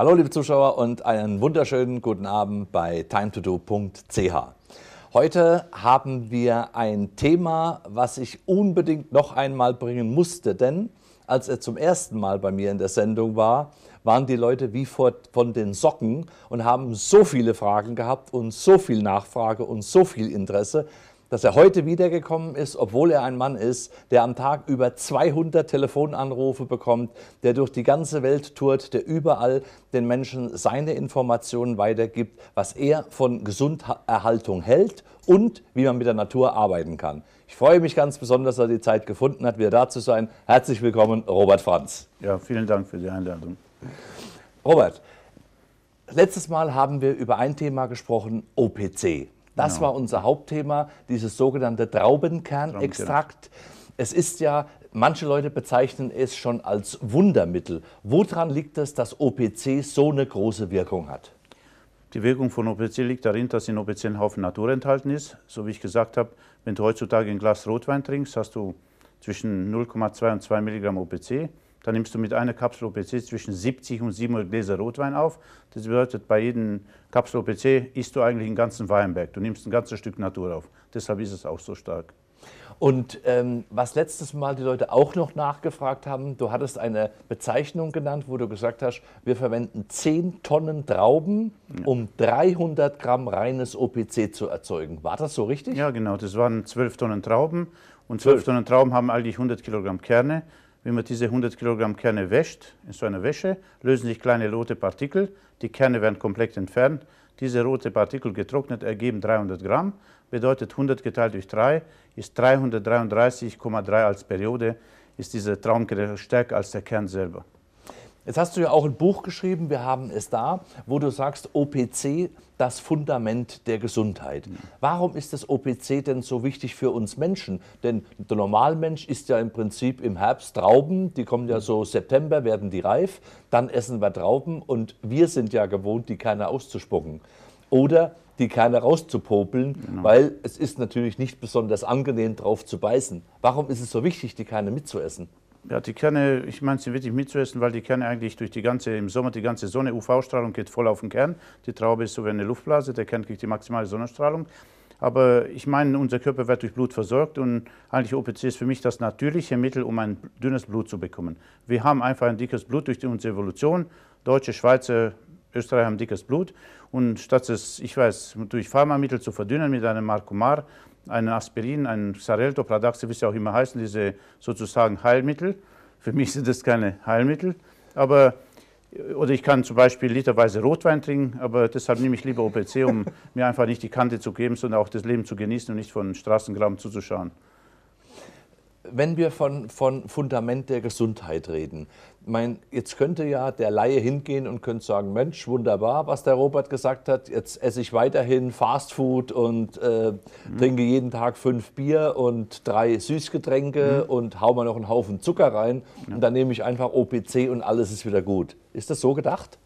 Hallo liebe Zuschauer und einen wunderschönen guten Abend bei timetodo.ch. Heute haben wir ein Thema, was ich unbedingt noch einmal bringen musste, denn als er zum ersten Mal bei mir in der Sendung war, waren die Leute wie vor, von den Socken und haben so viele Fragen gehabt und so viel Nachfrage und so viel Interesse, dass er heute wiedergekommen ist, obwohl er ein Mann ist, der am Tag über 200 Telefonanrufe bekommt, der durch die ganze Welt tourt, der überall den Menschen seine Informationen weitergibt, was er von Gesunderhaltung hält und wie man mit der Natur arbeiten kann. Ich freue mich ganz besonders, dass er die Zeit gefunden hat, wieder da zu sein. Herzlich willkommen, Robert Franz. Ja, vielen Dank für die Einladung. Robert, letztes Mal haben wir über ein Thema gesprochen, OPC. Das genau. war unser Hauptthema, dieses sogenannte Traubenkernextrakt. Es ist ja, manche Leute bezeichnen es schon als Wundermittel. Woran liegt es, dass OPC so eine große Wirkung hat? Die Wirkung von OPC liegt darin, dass in OPC ein Haufen Natur enthalten ist. So wie ich gesagt habe, wenn du heutzutage ein Glas Rotwein trinkst, hast du zwischen 0,2 und 2 Milligramm OPC. Dann nimmst du mit einer Kapsel OPC zwischen 70 und 700 Gläser Rotwein auf. Das bedeutet, bei jedem Kapsel OPC isst du eigentlich einen ganzen Weinberg. Du nimmst ein ganzes Stück Natur auf. Deshalb ist es auch so stark. Und ähm, was letztes Mal die Leute auch noch nachgefragt haben, du hattest eine Bezeichnung genannt, wo du gesagt hast, wir verwenden 10 Tonnen Trauben, ja. um 300 Gramm reines OPC zu erzeugen. War das so richtig? Ja, genau. Das waren 12 Tonnen Trauben. Und 12 Tonnen Trauben haben eigentlich 100 Kilogramm Kerne. Wenn man diese 100 Kilogramm Kerne wäscht, in so einer Wäsche, lösen sich kleine rote Partikel. Die Kerne werden komplett entfernt. Diese rote Partikel getrocknet ergeben 300 Gramm. Bedeutet 100 geteilt durch 3 ist 333,3 als Periode. Ist diese Traumkerne stärker als der Kern selber. Jetzt hast du ja auch ein Buch geschrieben, wir haben es da, wo du sagst, OPC, das Fundament der Gesundheit. Warum ist das OPC denn so wichtig für uns Menschen? Denn der Normalmensch isst ja im Prinzip im Herbst Trauben, die kommen ja so September, werden die reif, dann essen wir Trauben und wir sind ja gewohnt, die Kerne auszuspucken. Oder die Kerne rauszupopeln, genau. weil es ist natürlich nicht besonders angenehm, drauf zu beißen. Warum ist es so wichtig, die Kerne mitzuessen? Ja, die Kerne, ich meine sie wirklich mitzuessen, weil die Kerne eigentlich durch die ganze, im Sommer die ganze Sonne, UV-Strahlung geht voll auf den Kern. Die Traube ist so wie eine Luftblase, der Kern kriegt die maximale Sonnenstrahlung. Aber ich meine, unser Körper wird durch Blut versorgt und eigentlich OPC ist für mich das natürliche Mittel, um ein dünnes Blut zu bekommen. Wir haben einfach ein dickes Blut durch unsere Evolution. Deutsche, Schweizer, Österreicher haben dickes Blut und statt es, ich weiß, durch Pharmamittel zu verdünnen mit einem Marcomar, ein Aspirin, ein Xarelto, Pradax, wie sie auch immer heißen, diese sozusagen Heilmittel. Für mich sind das keine Heilmittel, aber oder ich kann zum Beispiel literweise Rotwein trinken, aber deshalb nehme ich lieber OPC, um mir einfach nicht die Kante zu geben, sondern auch das Leben zu genießen und nicht von Straßengraben zuzuschauen wenn wir von, von Fundament der Gesundheit reden, mein, jetzt könnte ja der Laie hingehen und könnte sagen, Mensch, wunderbar, was der Robert gesagt hat, jetzt esse ich weiterhin Fastfood und äh, mhm. trinke jeden Tag fünf Bier und drei Süßgetränke mhm. und hau mal noch einen Haufen Zucker rein ja. und dann nehme ich einfach OPC und alles ist wieder gut. Ist das so gedacht?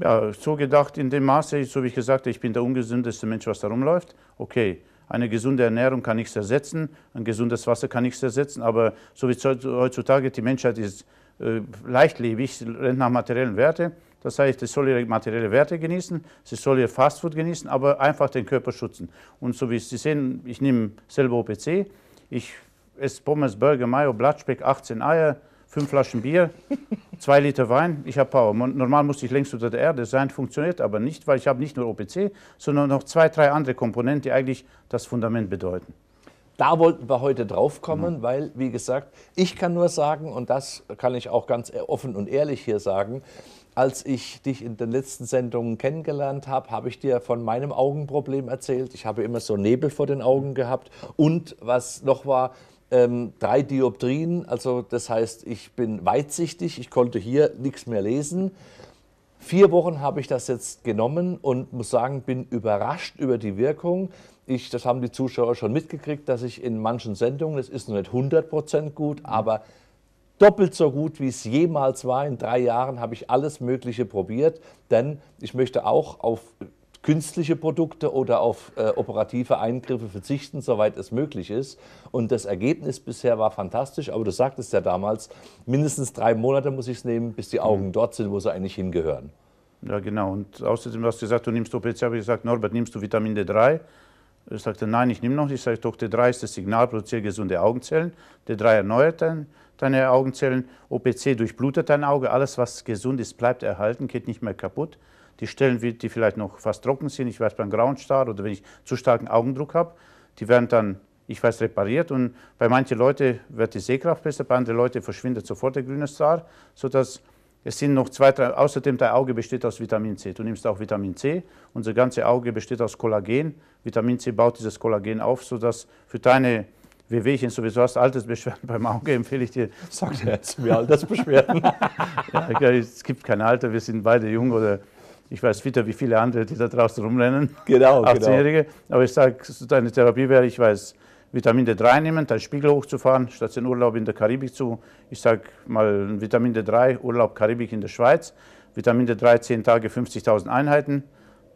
Ja, so gedacht in dem Maße, so wie ich gesagt habe, ich bin der ungesündeste Mensch, was da rumläuft. Okay, eine gesunde Ernährung kann nichts ersetzen, ein gesundes Wasser kann nichts ersetzen, aber so wie heutzutage die Menschheit ist äh, leichtlebig, rennt nach materiellen Werten. Das heißt, sie soll ihre materielle Werte genießen, sie soll ihr Fastfood genießen, aber einfach den Körper schützen. Und so wie Sie sehen, ich nehme selber OPC, ich esse Pommes, Burger, Mayo, Blattspeck, 18 Eier, fünf Flaschen Bier, zwei Liter Wein, ich habe Power. Normal musste ich längst unter der Erde sein, funktioniert aber nicht, weil ich habe nicht nur OPC, sondern noch zwei, drei andere Komponenten, die eigentlich das Fundament bedeuten. Da wollten wir heute drauf kommen, mhm. weil, wie gesagt, ich kann nur sagen, und das kann ich auch ganz offen und ehrlich hier sagen, als ich dich in den letzten Sendungen kennengelernt habe, habe ich dir von meinem Augenproblem erzählt. Ich habe immer so Nebel vor den Augen gehabt. Und was noch war, ähm, drei Dioptrien, also das heißt, ich bin weitsichtig, ich konnte hier nichts mehr lesen. Vier Wochen habe ich das jetzt genommen und muss sagen, bin überrascht über die Wirkung. Ich, das haben die Zuschauer schon mitgekriegt, dass ich in manchen Sendungen, das ist noch nicht 100% gut, aber doppelt so gut, wie es jemals war. In drei Jahren habe ich alles Mögliche probiert, denn ich möchte auch auf künstliche Produkte oder auf äh, operative Eingriffe verzichten, soweit es möglich ist. Und das Ergebnis bisher war fantastisch, aber du sagtest ja damals, mindestens drei Monate muss ich es nehmen, bis die Augen mhm. dort sind, wo sie eigentlich hingehören. Ja, genau. Und außerdem hast du gesagt, du nimmst OPC, habe ich gesagt, Norbert, nimmst du Vitamin D3? Er sagte, nein, ich nehme noch nicht. Ich sage, doch, D3 ist das Signal, produziert gesunde Augenzellen. D3 erneuert dein, deine Augenzellen. OPC durchblutet dein Auge. Alles, was gesund ist, bleibt erhalten, geht nicht mehr kaputt. Die Stellen, die vielleicht noch fast trocken sind, ich weiß beim grauen Star oder wenn ich zu starken Augendruck habe, die werden dann, ich weiß, repariert. Und bei manchen Leuten wird die Sehkraft besser, bei anderen Leuten verschwindet sofort der grüne Star, sodass es sind noch zwei, drei, außerdem dein Auge besteht aus Vitamin C. Du nimmst auch Vitamin C. Unser ganzes Auge besteht aus Kollagen. Vitamin C baut dieses Kollagen auf, sodass für deine Wehwehchen, sowieso hast Altersbeschwerden beim Auge, empfehle ich dir. Sag dir jetzt mir Altersbeschwerden. ja, es gibt kein Alter, wir sind beide jung oder ich weiß wieder, wie viele andere, die da draußen rumrennen. Genau, 18-Jährige. Genau. Aber ich sage, deine Therapie wäre, ich weiß, Vitamin D3 nehmen, deinen Spiegel hochzufahren, statt den Urlaub in der Karibik zu. Ich sage mal Vitamin D3, Urlaub Karibik in der Schweiz. Vitamin D3, 10 Tage, 50.000 Einheiten.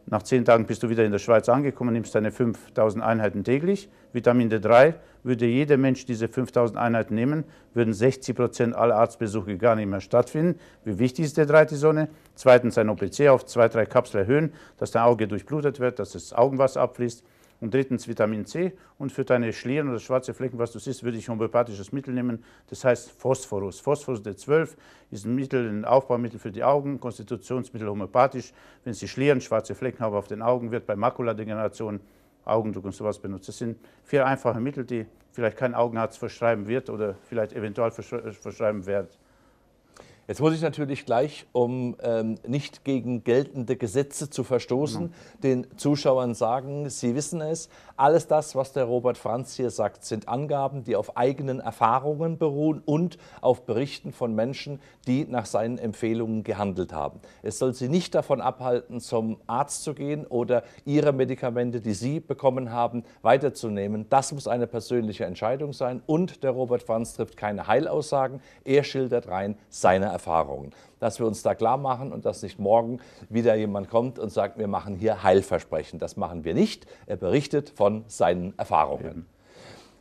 Nach 10 Tagen bist du wieder in der Schweiz angekommen, nimmst deine 5.000 Einheiten täglich. Vitamin D3 würde jeder Mensch diese 5.000 Einheiten nehmen, würden 60 Prozent aller Arztbesuche gar nicht mehr stattfinden. Wie wichtig ist D3 die Sonne? Zweitens ein OPC auf 2-3 Kapsel erhöhen, dass dein Auge durchblutet wird, dass das Augenwasser abfließt. Und drittens Vitamin C. Und für deine Schlieren oder schwarze Flecken, was du siehst, würde ich homöopathisches Mittel nehmen. Das heißt Phosphorus. Phosphorus D12 ist ein Mittel, ein Aufbaumittel für die Augen, Konstitutionsmittel homöopathisch. Wenn Sie Schlieren, schwarze Flecken haben auf den Augen, wird bei Makuladegeneration Augendruck und sowas benutzt. Das sind vier einfache Mittel, die vielleicht kein Augenarzt verschreiben wird oder vielleicht eventuell verschreiben wird. Jetzt muss ich natürlich gleich, um ähm, nicht gegen geltende Gesetze zu verstoßen, mhm. den Zuschauern sagen, sie wissen es, alles das, was der Robert Franz hier sagt, sind Angaben, die auf eigenen Erfahrungen beruhen und auf Berichten von Menschen, die nach seinen Empfehlungen gehandelt haben. Es soll sie nicht davon abhalten, zum Arzt zu gehen oder ihre Medikamente, die sie bekommen haben, weiterzunehmen. Das muss eine persönliche Entscheidung sein und der Robert Franz trifft keine Heilaussagen. Er schildert rein seine Erfahrungen. Dass wir uns da klar machen und dass nicht morgen wieder jemand kommt und sagt, wir machen hier Heilversprechen. Das machen wir nicht. Er berichtet von seinen Erfahrungen.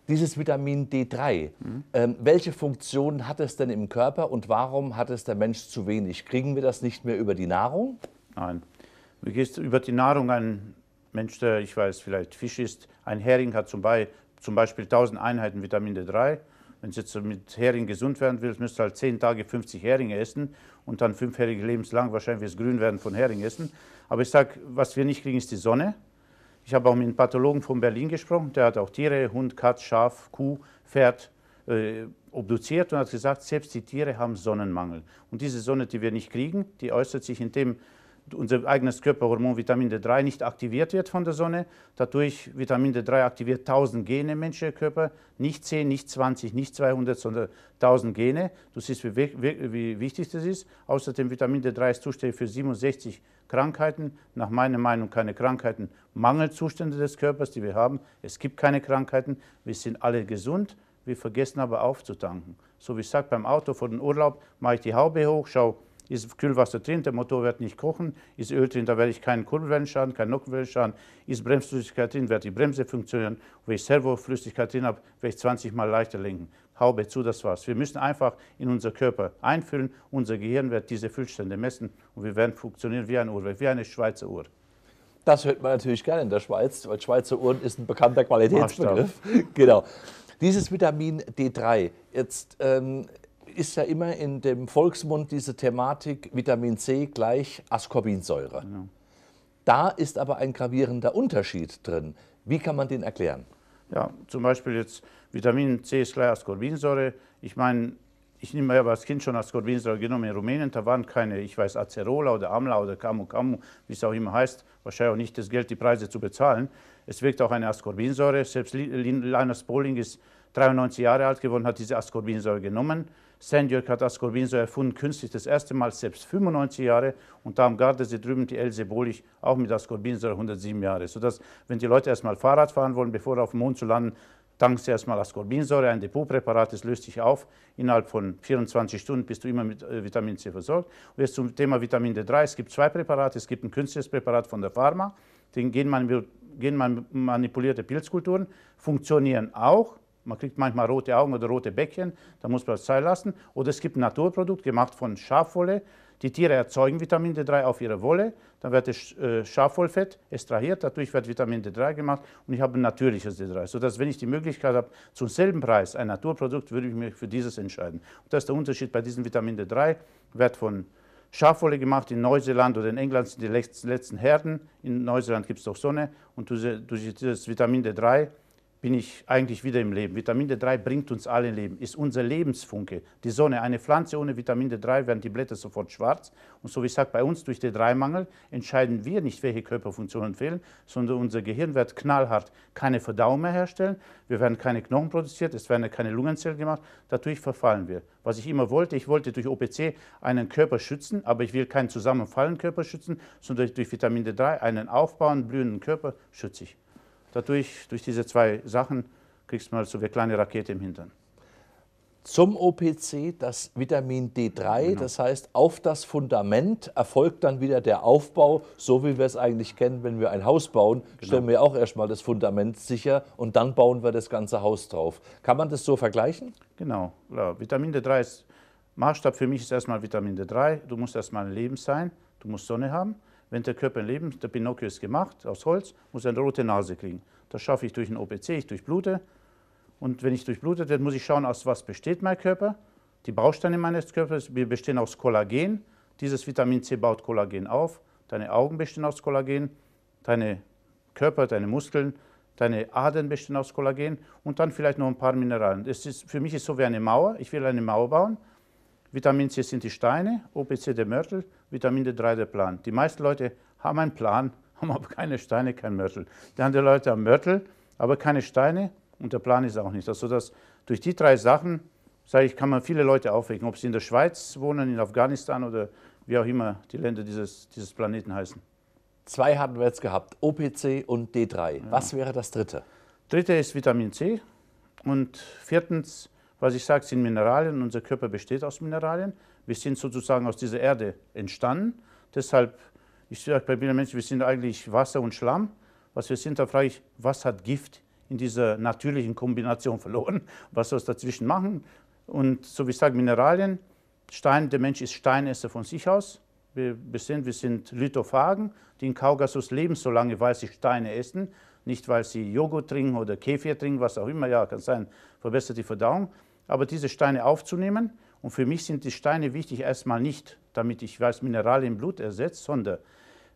Dieses Vitamin D3, mhm. ähm, welche Funktion hat es denn im Körper und warum hat es der Mensch zu wenig? Kriegen wir das nicht mehr über die Nahrung? Nein. Wie gehst du über die Nahrung? Ein Mensch, der, ich weiß, vielleicht Fisch isst, ein Hering hat zum, Beispiel 1000 Einheiten Vitamin D3 wenn du jetzt mit Hering gesund werden willst, müsst du halt zehn Tage 50 Heringe essen und dann fünfjährige lebenslang wahrscheinlich das Grünwerden von Hering essen. Aber ich sage, was wir nicht kriegen, ist die Sonne. Ich habe auch mit einem Pathologen von Berlin gesprochen, der hat auch Tiere, Hund, Katz, Schaf, Kuh, Pferd äh, obduziert und hat gesagt, selbst die Tiere haben Sonnenmangel. Und diese Sonne, die wir nicht kriegen, die äußert sich in dem, unser eigenes Körperhormon Vitamin D3 nicht aktiviert wird von der Sonne. Dadurch Vitamin D3 aktiviert 1000 Gene im menschlichen Körper, nicht 10, nicht 20, nicht 200, sondern 1000 Gene. Du siehst, wie, wie, wie wichtig das ist. Außerdem Vitamin D3 ist zuständig für 67 Krankheiten. Nach meiner Meinung keine Krankheiten, Mangelzustände des Körpers, die wir haben. Es gibt keine Krankheiten. Wir sind alle gesund. Wir vergessen aber aufzutanken. So wie ich sage, beim Auto vor dem Urlaub mache ich die Haube hoch, schaue ist Kühlwasser drin, der Motor wird nicht kochen, ist Öl drin, da werde ich keinen Kurbelwellenschaden, keinen Nockenwellenschaden, ist Bremsflüssigkeit drin, wird die Bremse funktionieren. Wenn ich Servoflüssigkeit drin habe, werde ich 20 Mal leichter lenken. Haube zu, das war's. Wir müssen einfach in unser Körper einfüllen, unser Gehirn wird diese Füllstände messen und wir werden funktionieren wie ein Uhrwerk, wie eine Schweizer Uhr. Das hört man natürlich gerne in der Schweiz, weil Schweizer Uhren ist ein bekannter Qualitätsbegriff. Genau. Dieses Vitamin D3, jetzt ähm, ist ja immer in dem Volksmund diese Thematik Vitamin C gleich Ascorbinsäure. Genau. Da ist aber ein gravierender Unterschied drin. Wie kann man den erklären? Ja, zum Beispiel jetzt Vitamin C ist gleich Ascorbinsäure. Ich meine, ich nehme ja als Kind schon Ascorbinsäure genommen in Rumänien. Da waren keine, ich weiß, Acerola oder Amla oder Camu Camu, wie es auch immer heißt. Wahrscheinlich auch nicht das Geld, die Preise zu bezahlen. Es wirkt auch eine Ascorbinsäure. Selbst Linus Pauling ist 93 Jahre alt geworden, hat diese Ascorbinsäure genommen. Sandjörg hat Ascorbinsäure erfunden, künstlich das erste Mal, selbst 95 Jahre. Und da am Gardasee drüben die Else Bolich auch mit Ascorbinsäure 107 Jahre. Sodass, wenn die Leute erstmal Fahrrad fahren wollen, bevor auf dem Mond zu landen, tanken sie erstmal Ascorbinsäure, ein Depotpräparat, das löst sich auf. Innerhalb von 24 Stunden bist du immer mit äh, Vitamin C versorgt. Und jetzt zum Thema Vitamin D3. Es gibt zwei Präparate. Es gibt ein künstliches Präparat von der Pharma, den genmanipulierte Pilzkulturen funktionieren auch Man kriegt manchmal rote Augen oder rote Bäckchen, da muss man es sein lassen. Oder es gibt ein Naturprodukt gemacht von Schafwolle. Die Tiere erzeugen Vitamin D3 auf ihrer Wolle, dann wird das äh, Schafwollfett extrahiert, dadurch wird Vitamin D3 gemacht und ich habe ein natürliches D3. Sodass, wenn ich die Möglichkeit habe, zum selben Preis ein Naturprodukt, würde ich mich für dieses entscheiden. Und das ist der Unterschied bei diesem Vitamin D3, wird von Schafwolle gemacht in Neuseeland oder in England sind die letzten Herden. In Neuseeland gibt es doch Sonne und durch dieses Vitamin D3 bin ich eigentlich wieder im Leben. Vitamin D3 bringt uns alle Leben, ist unser Lebensfunke. Die Sonne, eine Pflanze ohne Vitamin D3 werden die Blätter sofort schwarz. Und so wie ich sage, bei uns durch D3-Mangel entscheiden wir nicht, welche Körperfunktionen fehlen, sondern unser Gehirn wird knallhart keine Verdauung mehr herstellen. Wir werden keine Knochen produziert, es werden keine Lungenzellen gemacht. Dadurch verfallen wir. Was ich immer wollte, ich wollte durch OPC einen Körper schützen, aber ich will keinen zusammenfallenden Körper schützen, sondern durch Vitamin D3 einen aufbauenden, blühenden Körper schütze ich. Dadurch, durch diese zwei Sachen, kriegst du mal so eine kleine Rakete im Hintern. Zum OPC das Vitamin D3, genau. das heißt, auf das Fundament erfolgt dann wieder der Aufbau, so wie wir es eigentlich kennen, wenn wir ein Haus bauen, genau. stellen wir auch erstmal das Fundament sicher und dann bauen wir das ganze Haus drauf. Kann man das so vergleichen? Genau, klar. Vitamin D3 ist, Maßstab für mich ist erstmal Vitamin D3. Du musst erstmal ein Leben sein, du musst Sonne haben. Wenn der Körper Leben, der Pinocchio ist gemacht aus Holz, muss er eine rote Nase kriegen. Das schaffe ich durch ein OPC, ich durchblute. Und wenn ich durchblutet werde, muss ich schauen, aus was besteht mein Körper. Die Bausteine meines Körpers bestehen aus Kollagen. Dieses Vitamin C baut Kollagen auf. Deine Augen bestehen aus Kollagen. Deine Körper, deine Muskeln, deine Adern bestehen aus Kollagen. Und dann vielleicht noch ein paar Mineralien. Das ist, für mich ist es so wie eine Mauer. Ich will eine Mauer bauen. Vitamin C sind die Steine, OPC der Mörtel, Vitamin D3 der Plan. Die meisten Leute haben einen Plan, haben aber keine Steine, kein Mörtel. Die anderen Leute haben Mörtel, aber keine Steine und der Plan ist auch nicht. Also dass durch die drei Sachen, sage ich, kann man viele Leute aufwecken, ob sie in der Schweiz wohnen, in Afghanistan oder wie auch immer die Länder dieses, dieses Planeten heißen. Zwei hatten wir jetzt gehabt, OPC und D3. Ja. Was wäre das dritte? Dritte ist Vitamin C und viertens was ich sage, sind Mineralien. Unser Körper besteht aus Mineralien. Wir sind sozusagen aus dieser Erde entstanden. Deshalb, ich sage bei vielen Menschen, wir sind eigentlich Wasser und Schlamm. Was wir sind, da frage ich, was hat Gift in dieser natürlichen Kombination verloren? Was soll es dazwischen machen? Und so wie ich sage, Mineralien, Stein, der Mensch ist Steinesser von sich aus. Wir, wir, sind, wir sind Lithophagen, die in Kaukasus leben, solange weil sie Steine essen. Nicht, weil sie Joghurt trinken oder Kefir trinken, was auch immer, ja, kann sein, verbessert die Verdauung aber diese Steine aufzunehmen. Und für mich sind die Steine wichtig erstmal nicht, damit ich weiß, Mineralien im Blut ersetzt, sondern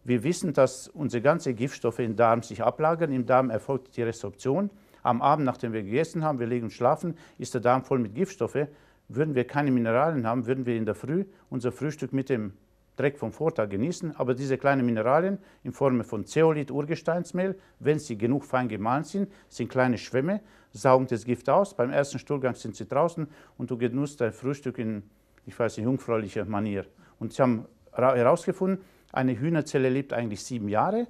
wir wissen, dass unsere ganzen Giftstoffe im Darm sich ablagern. Im Darm erfolgt die Resorption. Am Abend, nachdem wir gegessen haben, wir legen und schlafen, ist der Darm voll mit Giftstoffe. Würden wir keine Mineralien haben, würden wir in der Früh unser Frühstück mit dem Dreck vom Vortag genießen, aber diese kleinen Mineralien in Form von Zeolit, Urgesteinsmehl, wenn sie genug fein gemahlen sind, sind kleine Schwämme, saugen das Gift aus. Beim ersten Stuhlgang sind sie draußen und du genussst dein Frühstück in, ich weiß nicht, jungfräulicher Manier. Und sie haben herausgefunden, eine Hühnerzelle lebt eigentlich sieben Jahre.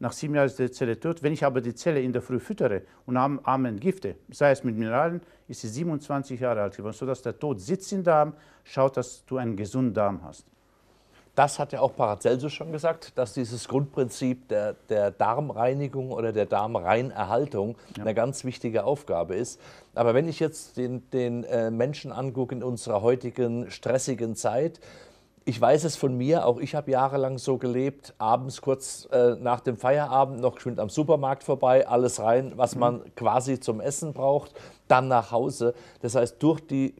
Nach sieben Jahren ist die Zelle tot. Wenn ich aber die Zelle in der Früh füttere und arme Gifte, sei es mit Mineralien, ist sie 27 Jahre alt geworden, sodass der Tod sitzt im Darm, schaut, dass du einen gesunden Darm hast. Das hat ja auch Paracelsus schon gesagt, dass dieses Grundprinzip der, der Darmreinigung oder der Darmreinerhaltung ja. eine ganz wichtige Aufgabe ist. Aber wenn ich jetzt den, den äh, Menschen angucke in unserer heutigen stressigen Zeit, ich weiß es von mir, auch ich habe jahrelang so gelebt, abends kurz äh, nach dem Feierabend noch geschwind am Supermarkt vorbei, alles rein, was mhm. man quasi zum Essen braucht, dann nach Hause. Das heißt, durch die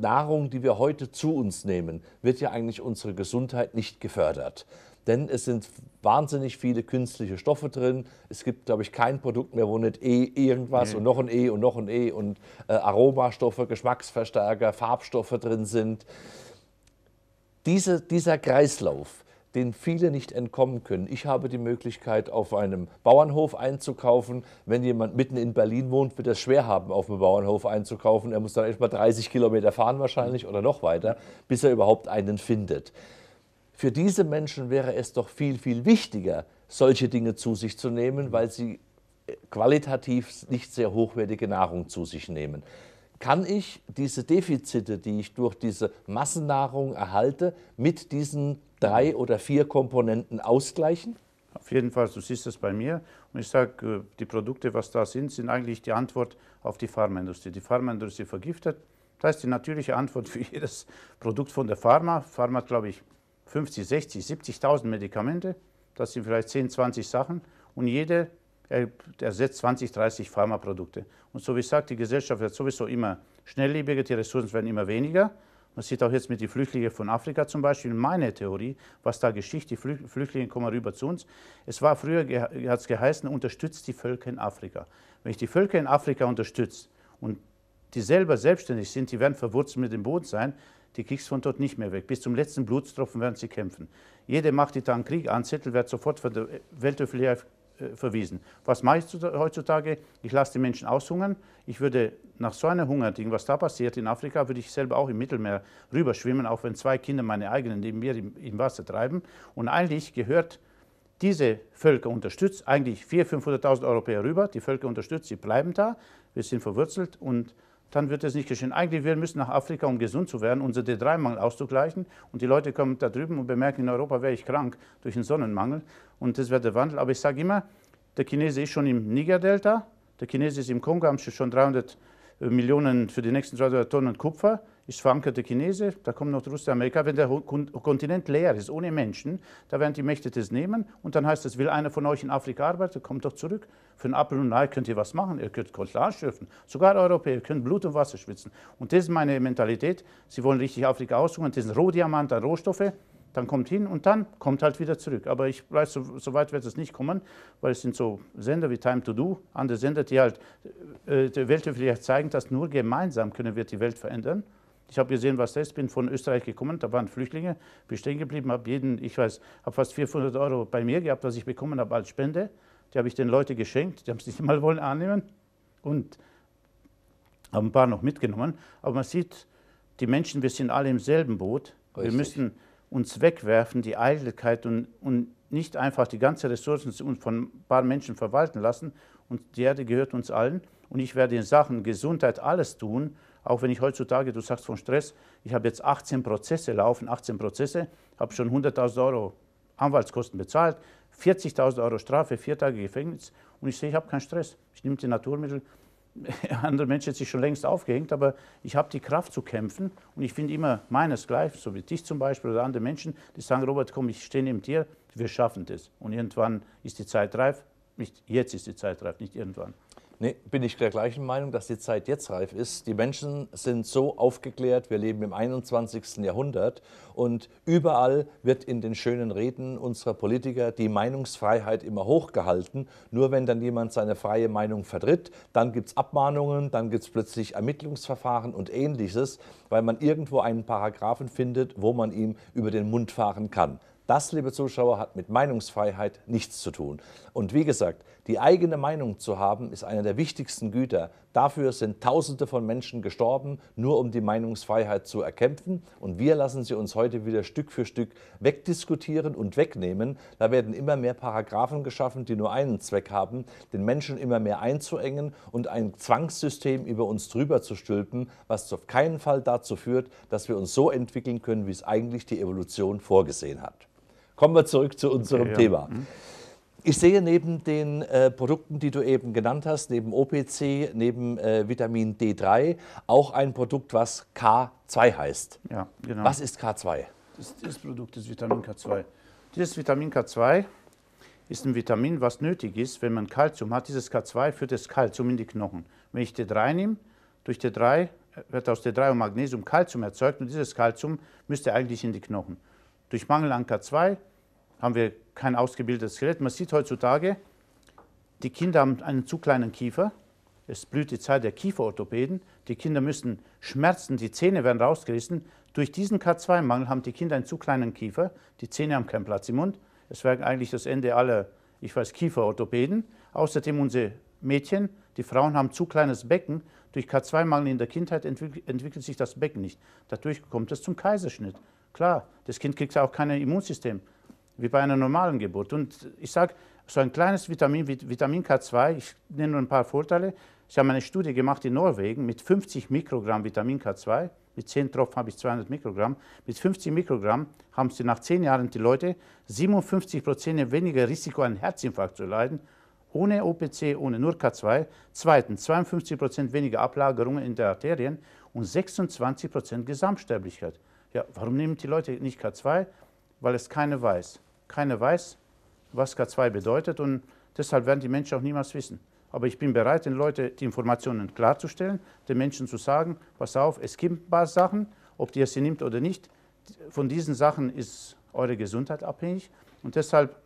Nahrung, die wir heute zu uns nehmen, wird ja eigentlich unsere Gesundheit nicht gefördert. Denn es sind wahnsinnig viele künstliche Stoffe drin. Es gibt, glaube ich, kein Produkt mehr, wo nicht E irgendwas nee. und noch ein E und noch ein E und äh, Aromastoffe, Geschmacksverstärker, Farbstoffe drin sind. Diese, dieser Kreislauf, den viele nicht entkommen können. Ich habe die Möglichkeit, auf einem Bauernhof einzukaufen. Wenn jemand mitten in Berlin wohnt, wird er es schwer haben, auf einem Bauernhof einzukaufen. Er muss dann etwa 30 Kilometer fahren wahrscheinlich oder noch weiter, bis er überhaupt einen findet. Für diese Menschen wäre es doch viel, viel wichtiger, solche Dinge zu sich zu nehmen, weil sie qualitativ nicht sehr hochwertige Nahrung zu sich nehmen. Kann ich diese Defizite, die ich durch diese Massennahrung erhalte, mit diesen drei oder vier Komponenten ausgleichen? Auf jeden Fall, du siehst es bei mir. Und ich sage, äh, die Produkte, was da sind, sind eigentlich die Antwort auf die Pharmaindustrie. Die Pharmaindustrie vergiftet. Das heißt, die natürliche Antwort für jedes Produkt von der Pharma. Pharma hat, glaube ich, 50, 60, 70.000 Medikamente. Das sind vielleicht 10, 20 Sachen. Und jede ersetzt 20, 30 Pharmaprodukte. Und so wie ich sage, die Gesellschaft wird sowieso immer schnelllebiger, die Ressourcen werden immer weniger. Man sieht auch jetzt mit den Flüchtlingen von Afrika zum Beispiel, meine Theorie, was da geschieht, die Flüchtlinge kommen rüber zu uns. Es war früher, hat es geheißen, unterstützt die Völker in Afrika. Wenn ich die Völker in Afrika unterstütze und die selber selbstständig sind, die werden verwurzelt mit dem Boden sein, die kriegst von dort nicht mehr weg. Bis zum letzten Blutstropfen werden sie kämpfen. Jede Macht, die da einen Krieg anzettelt, wird sofort von der Weltöffentlichkeit verwiesen. Was mache ich heutzutage? Ich lasse die Menschen aushungern. Ich würde nach so einem Hungerding, was da passiert in Afrika, würde ich selber auch im Mittelmeer rüberschwimmen, auch wenn zwei Kinder, meine eigenen, neben mir im, im Wasser treiben. Und eigentlich gehört diese Völker unterstützt, eigentlich 400.000, 500.000 Europäer rüber, die Völker unterstützt, sie bleiben da, wir sind verwurzelt und dann wird es nicht geschehen. Eigentlich, wir müssen nach Afrika, um gesund zu werden, unser D3-Mangel auszugleichen. Und die Leute kommen da drüben und bemerken, in Europa wäre ich krank durch einen Sonnenmangel. Und das wird der Wandel. Aber ich sage immer, der Chinese ist schon im Niger-Delta, der Chinese ist im Kongo, haben schon 300 Millionen für die nächsten 300 Tonnen Kupfer ist verankerte Chinese, da kommt noch Russland, Amerika. Wenn der Kontinent leer ist, ohne Menschen, da werden die Mächte das nehmen und dann heißt es, will einer von euch in Afrika arbeiten, kommt doch zurück. Für einen Apfel und Ei könnt ihr was machen, ihr könnt Coltage schürfen. Sogar Europäer können Blut und Wasser schwitzen. Und das ist meine Mentalität. Sie wollen richtig Afrika aussuchen, das sind Rohdiamant an Rohstoffe, dann kommt hin und dann kommt halt wieder zurück. Aber ich weiß, so, so weit wird es nicht kommen, weil es sind so Sender wie Time to Do, andere Sender, die halt äh, der Weltöffentlichkeit zeigen, dass nur gemeinsam können wir die Welt verändern. Ich habe gesehen, was das ist, bin von Österreich gekommen, da waren Flüchtlinge, bin stehen geblieben, habe jeden, ich weiß, habe fast 400 Euro bei mir gehabt, was ich bekommen habe als Spende. Die habe ich den Leuten geschenkt, die haben es nicht mal wollen annehmen und haben ein paar noch mitgenommen. Aber man sieht, die Menschen, wir sind alle im selben Boot. Richtig. Wir müssen uns wegwerfen, die Eitelkeit und, und nicht einfach die ganze Ressourcen von ein paar Menschen verwalten lassen. Und die Erde gehört uns allen. Und ich werde in Sachen Gesundheit alles tun, auch wenn ich heutzutage, du sagst von Stress, ich habe jetzt 18 Prozesse laufen, 18 Prozesse, habe schon 100.000 Euro Anwaltskosten bezahlt, 40.000 Euro Strafe, vier Tage Gefängnis und ich sehe, ich habe keinen Stress. Ich nehme die Naturmittel. Andere Menschen hätten sich schon längst aufgehängt, aber ich habe die Kraft zu kämpfen und ich finde immer meines gleich, so wie dich zum Beispiel oder andere Menschen, die sagen, Robert, komm, ich stehe neben dir, wir schaffen das. Und irgendwann ist die Zeit reif, nicht jetzt ist die Zeit reif, nicht irgendwann. Nee, bin ich der gleichen Meinung, dass die Zeit jetzt reif ist. Die Menschen sind so aufgeklärt, wir leben im 21. Jahrhundert und überall wird in den schönen Reden unserer Politiker die Meinungsfreiheit immer hochgehalten. Nur wenn dann jemand seine freie Meinung vertritt, dann gibt es Abmahnungen, dann gibt es plötzlich Ermittlungsverfahren und ähnliches, weil man irgendwo einen Paragraphen findet, wo man ihm über den Mund fahren kann. Das, liebe Zuschauer, hat mit Meinungsfreiheit nichts zu tun. Und wie gesagt, die eigene Meinung zu haben, ist einer der wichtigsten Güter. Dafür sind Tausende von Menschen gestorben, nur um die Meinungsfreiheit zu erkämpfen. Und wir lassen sie uns heute wieder Stück für Stück wegdiskutieren und wegnehmen. Da werden immer mehr Paragraphen geschaffen, die nur einen Zweck haben, den Menschen immer mehr einzuengen und ein Zwangssystem über uns drüber zu stülpen, was auf keinen Fall dazu führt, dass wir uns so entwickeln können, wie es eigentlich die Evolution vorgesehen hat. Kommen wir zurück zu unserem okay, ja. Thema. Ich sehe neben den äh, Produkten, die du eben genannt hast, neben OPC, neben äh, Vitamin D3, auch ein Produkt, was K2 heißt. Ja, genau. Was ist K2? Das, das Produkt ist Vitamin K2. Dieses Vitamin K2 ist ein Vitamin, was nötig ist, wenn man Kalzium hat. Dieses K2 führt das Kalzium in die Knochen. Wenn ich D3 nehme, durch D3 äh, wird aus D3 und Magnesium Kalzium erzeugt und dieses Kalzium müsste eigentlich in die Knochen. Durch Mangel an K2 haben wir kein ausgebildetes Skelett. Man sieht heutzutage, die Kinder haben einen zu kleinen Kiefer. Es blüht die Zeit der Kieferorthopäden. Die Kinder müssen schmerzen, die Zähne werden rausgerissen. Durch diesen K2-Mangel haben die Kinder einen zu kleinen Kiefer. Die Zähne haben keinen Platz im Mund. Es wäre eigentlich das Ende aller, ich weiß, Kieferorthopäden. Außerdem unsere Mädchen, die Frauen haben zu kleines Becken. Durch K2-Mangel in der Kindheit entwickelt, entwickelt sich das Becken nicht. Dadurch kommt es zum Kaiserschnitt. Klar, das Kind kriegt auch kein Immunsystem wie bei einer normalen Geburt. Und ich sage, so ein kleines Vitamin, Vitamin K2, ich nenne nur ein paar Vorteile. Sie haben eine Studie gemacht in Norwegen mit 50 Mikrogramm Vitamin K2, Mit 10 Tropfen habe ich 200 Mikrogramm. Mit 50 Mikrogramm haben sie nach 10 Jahren die Leute 57 Prozent weniger Risiko, einen Herzinfarkt zu leiden. Ohne OPC, ohne nur K2. Zweitens 52 Prozent weniger Ablagerungen in der Arterien und 26 Prozent Gesamtsterblichkeit. Ja, warum nehmen die Leute nicht K2? Weil es keiner weiß. Keiner weiß, was K2 bedeutet und deshalb werden die Menschen auch niemals wissen. Aber ich bin bereit, den Leuten die Informationen klarzustellen, den Menschen zu sagen, pass auf, es gibt ein paar Sachen, ob ihr sie nimmt oder nicht. Von diesen Sachen ist eure Gesundheit abhängig. Und deshalb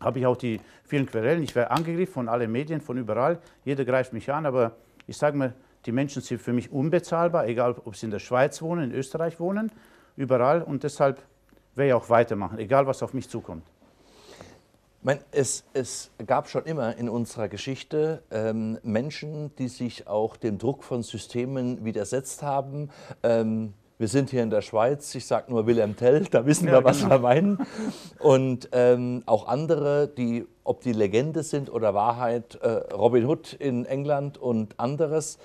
habe ich auch die vielen Querellen. Ich werde angegriffen von allen Medien, von überall. Jeder greift mich an, aber ich sage mir, die Menschen sind für mich unbezahlbar, egal ob sie in der Schweiz wohnen, in Österreich wohnen, überall. Und deshalb werde ich auch weitermachen, egal was auf mich zukommt. Meine, es, es, gab schon immer in unserer Geschichte ähm, Menschen, die sich auch dem Druck von Systemen widersetzt haben. Ähm, wir sind hier in der Schweiz, ich sage nur Wilhelm Tell, da wissen ja, wir, was genau. wir meinen. Und ähm, auch andere, die, ob die Legende sind oder Wahrheit, äh, Robin Hood in England und anderes.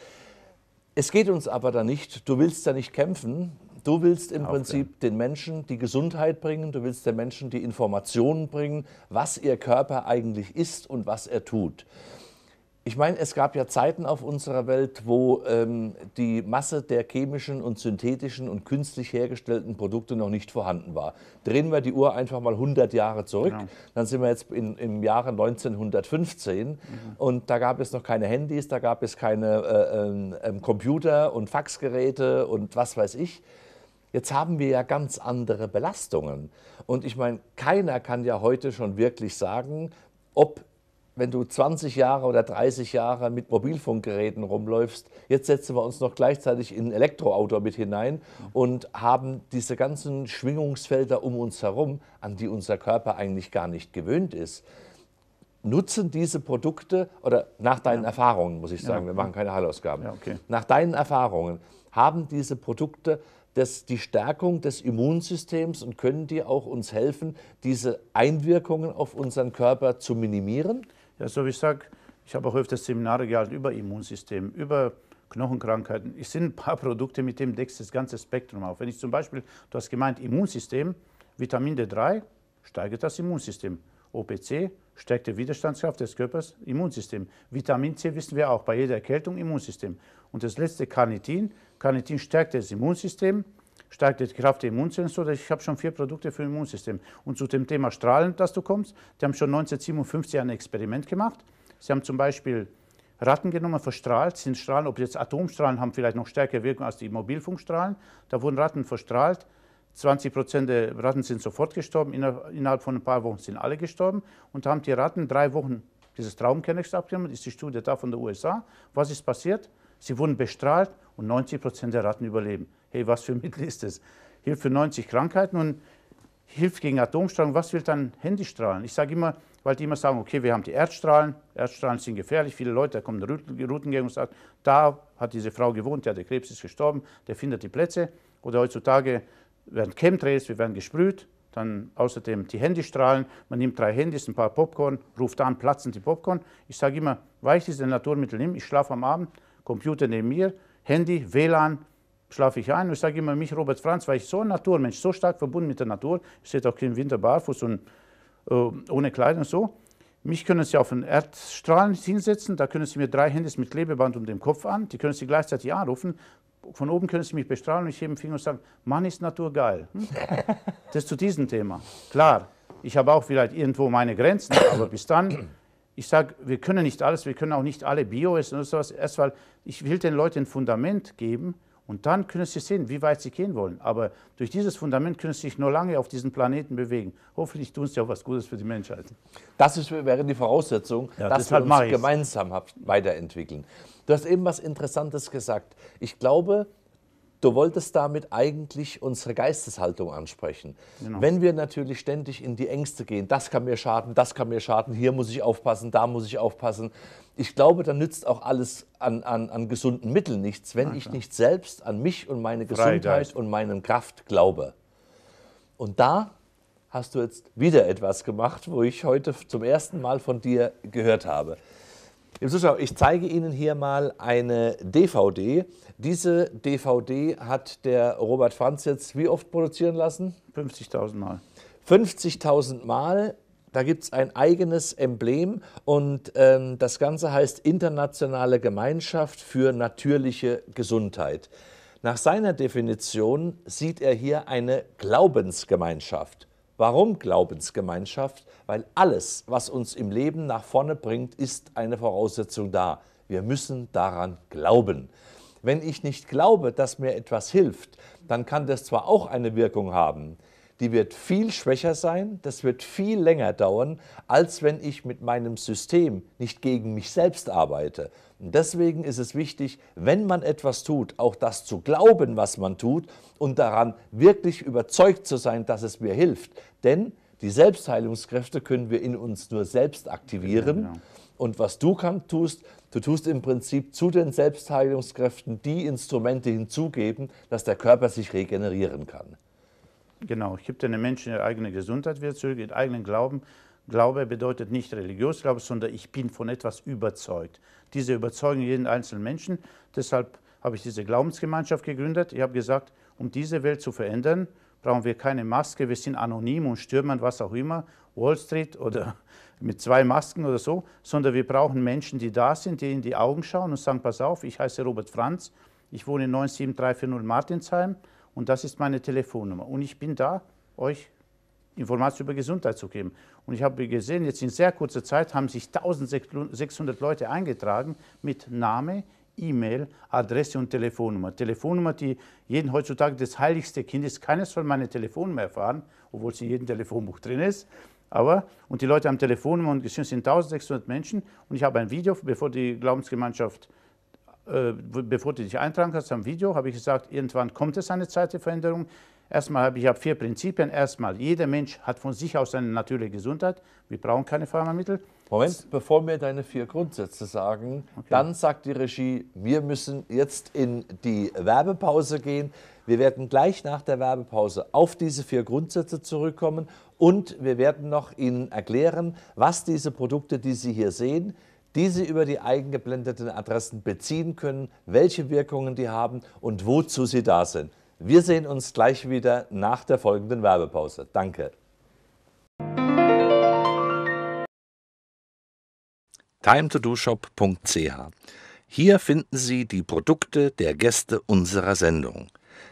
Es geht uns aber da nicht, du willst da nicht kämpfen, Du willst im Prinzip den Menschen die Gesundheit bringen, du willst den Menschen die Informationen bringen, was ihr Körper eigentlich ist und was er tut. Ich meine, es gab ja Zeiten auf unserer Welt, wo ähm, die Masse der chemischen und synthetischen und künstlich hergestellten Produkte noch nicht vorhanden war. Drehen wir die Uhr einfach mal 100 Jahre zurück, genau. dann sind wir jetzt in, im Jahre 1915 mhm. und da gab es noch keine Handys, da gab es keine äh, äh, Computer und Faxgeräte und was weiß ich. Jetzt haben wir ja ganz andere Belastungen. Und ich meine, keiner kann ja heute schon wirklich sagen, ob wenn du 20 Jahre oder 30 Jahre mit Mobilfunkgeräten rumläufst, jetzt setzen wir uns noch gleichzeitig in ein Elektroauto mit hinein und haben diese ganzen Schwingungsfelder um uns herum, an die unser Körper eigentlich gar nicht gewöhnt ist. Nutzen diese Produkte, oder nach deinen ja. Erfahrungen, muss ich sagen, ja. wir machen keine Heilausgaben, ja, okay. nach deinen Erfahrungen, haben diese Produkte das, die Stärkung des Immunsystems und können die auch uns helfen, diese Einwirkungen auf unseren Körper zu minimieren? Ja, so wie ich sage, ich habe auch öfters Seminare gehalten über Immunsystem, über Knochenkrankheiten. Es sind ein paar Produkte, mit denen deckst das ganze Spektrum auf. Wenn ich zum Beispiel, du hast gemeint, Immunsystem, Vitamin D3 steigert das Immunsystem. OPC stärkt die Widerstandskraft des Körpers, Immunsystem. Vitamin C wissen wir auch, bei jeder Erkältung Immunsystem. Und das letzte Carnitin, Carnitin stärkt das Immunsystem, stärkt die Kraft der Immunzellen. So, ich habe schon vier Produkte für das Immunsystem. Und zu dem Thema Strahlen, das du kommst, die haben schon 1957 ein Experiment gemacht. Sie haben zum Beispiel Ratten genommen, verstrahlt, sind Strahlen, ob jetzt Atomstrahlen haben vielleicht noch stärkere Wirkung als die Mobilfunkstrahlen. Da wurden Ratten verstrahlt. 20 Prozent der Ratten sind sofort gestorben, innerhalb von ein paar Wochen sind alle gestorben. Und haben die Ratten drei Wochen dieses Traumkennex abgenommen, ist die Studie da von der USA. Was ist passiert? Sie wurden bestrahlt und 90 Prozent der Ratten überleben. Hey, was für ein Mittel ist das? Hilft für 90 Krankheiten und hilft gegen Atomstrahlung. Was will dann Handystrahlen? Ich sage immer, weil die immer sagen, okay, wir haben die Erdstrahlen, Erdstrahlen sind gefährlich. Viele Leute, da kommen Routengänge und sagen, da hat diese Frau gewohnt, ja, der Krebs ist gestorben, der findet die Plätze. Oder heutzutage werden Chemtrails, wir werden gesprüht, dann außerdem die Handystrahlen. Man nimmt drei Handys, ein paar Popcorn, ruft an, platzen die Popcorn. Ich sage immer, weil ich diese Naturmittel nehme, ich schlafe am Abend, Computer neben mir, Handy, WLAN, schlafe ich ein. Ich sage immer, mich Robert Franz, weil ich so ein Naturmensch, so stark verbunden mit der Natur, ich stehe auch im Winter barfuß und äh, ohne Kleidung und so. Mich können Sie auf einen Erdstrahlen hinsetzen, da können Sie mir drei Handys mit Klebeband um den Kopf an, die können Sie gleichzeitig anrufen. Von oben können Sie mich bestrahlen und ich hebe den Finger und sage, Mann, ist Natur geil. Hm? Das zu diesem Thema. Klar, ich habe auch vielleicht irgendwo meine Grenzen, aber bis dann ich sage, wir können nicht alles, wir können auch nicht alle Bio essen oder sowas. Erst weil ich will den Leuten ein Fundament geben und dann können sie sehen, wie weit sie gehen wollen. Aber durch dieses Fundament können sie sich nur lange auf diesem Planeten bewegen. Hoffentlich tun sie auch was Gutes für die Menschheit. Das ist, wäre die Voraussetzung, ja, dass wir uns gemeinsam weiterentwickeln. Du hast eben was Interessantes gesagt. Ich glaube, Du wolltest damit eigentlich unsere Geisteshaltung ansprechen. Genau. Wenn wir natürlich ständig in die Ängste gehen, das kann mir schaden, das kann mir schaden, hier muss ich aufpassen, da muss ich aufpassen. Ich glaube, dann nützt auch alles an, an, an gesunden Mitteln nichts, wenn ich nicht selbst an mich und meine Gesundheit Freigeist. und meine Kraft glaube. Und da hast du jetzt wieder etwas gemacht, wo ich heute zum ersten Mal von dir gehört habe. Liebe Zuschauer, ich zeige Ihnen hier mal eine DVD. Diese DVD hat der Robert Franz jetzt wie oft produzieren lassen? 50.000 Mal. 50.000 Mal. Da gibt es ein eigenes Emblem und ähm, das Ganze heißt Internationale Gemeinschaft für natürliche Gesundheit. Nach seiner Definition sieht er hier eine Glaubensgemeinschaft. Warum Glaubensgemeinschaft? Weil alles, was uns im Leben nach vorne bringt, ist eine Voraussetzung da. Wir müssen daran glauben. Wenn ich nicht glaube, dass mir etwas hilft, dann kann das zwar auch eine Wirkung haben, die wird viel schwächer sein, das wird viel länger dauern, als wenn ich mit meinem System nicht gegen mich selbst arbeite. Und deswegen ist es wichtig, wenn man etwas tut, auch das zu glauben, was man tut und daran wirklich überzeugt zu sein, dass es mir hilft. Denn die Selbstheilungskräfte können wir in uns nur selbst aktivieren. Ja, genau. Und was du kann, tust, du tust im Prinzip zu den Selbstheilungskräften die Instrumente hinzugeben, dass der Körper sich regenerieren kann. Genau, ich gebe den Menschen ihre eigene Gesundheit wieder zurück, ihren eigenen Glauben. Glaube bedeutet nicht religiös Glaube, sondern ich bin von etwas überzeugt. Diese Überzeugung jeden einzelnen Menschen. Deshalb habe ich diese Glaubensgemeinschaft gegründet. Ich habe gesagt, um diese Welt zu verändern, brauchen wir keine Maske, wir sind anonym und stürmen was auch immer, Wall Street oder mit zwei Masken oder so, sondern wir brauchen Menschen, die da sind, die in die Augen schauen und sagen, pass auf, ich heiße Robert Franz, ich wohne in 97340 Martinsheim und das ist meine Telefonnummer und ich bin da, euch Informationen über Gesundheit zu geben. Und ich habe gesehen, jetzt in sehr kurzer Zeit haben sich 1600 Leute eingetragen mit Name, E-Mail, Adresse und Telefonnummer. Telefonnummer, die jeden heutzutage das heiligste Kind ist. Keiner soll meine Telefonnummer erfahren, obwohl sie in jedem Telefonbuch drin ist. Aber, und die Leute haben Telefonnummer und es sind 1600 Menschen. Und ich habe ein Video, bevor die Glaubensgemeinschaft, äh, bevor du dich eintragen kannst, ein Video, habe ich gesagt, irgendwann kommt es eine Zeit der Veränderung. Erstmal habe ich habe vier Prinzipien. Erstmal, jeder Mensch hat von sich aus eine natürliche Gesundheit. Wir brauchen keine Pharmamittel. Moment, bevor wir deine vier Grundsätze sagen, okay. dann sagt die Regie, wir müssen jetzt in die Werbepause gehen. Wir werden gleich nach der Werbepause auf diese vier Grundsätze zurückkommen und wir werden noch Ihnen erklären, was diese Produkte, die Sie hier sehen, die Sie über die eingeblendeten Adressen beziehen können, welche Wirkungen die haben und wozu sie da sind. Wir sehen uns gleich wieder nach der folgenden Werbepause. Danke. timetodoshop.ch. Hier finden Sie die Produkte der Gäste unserer Sendung.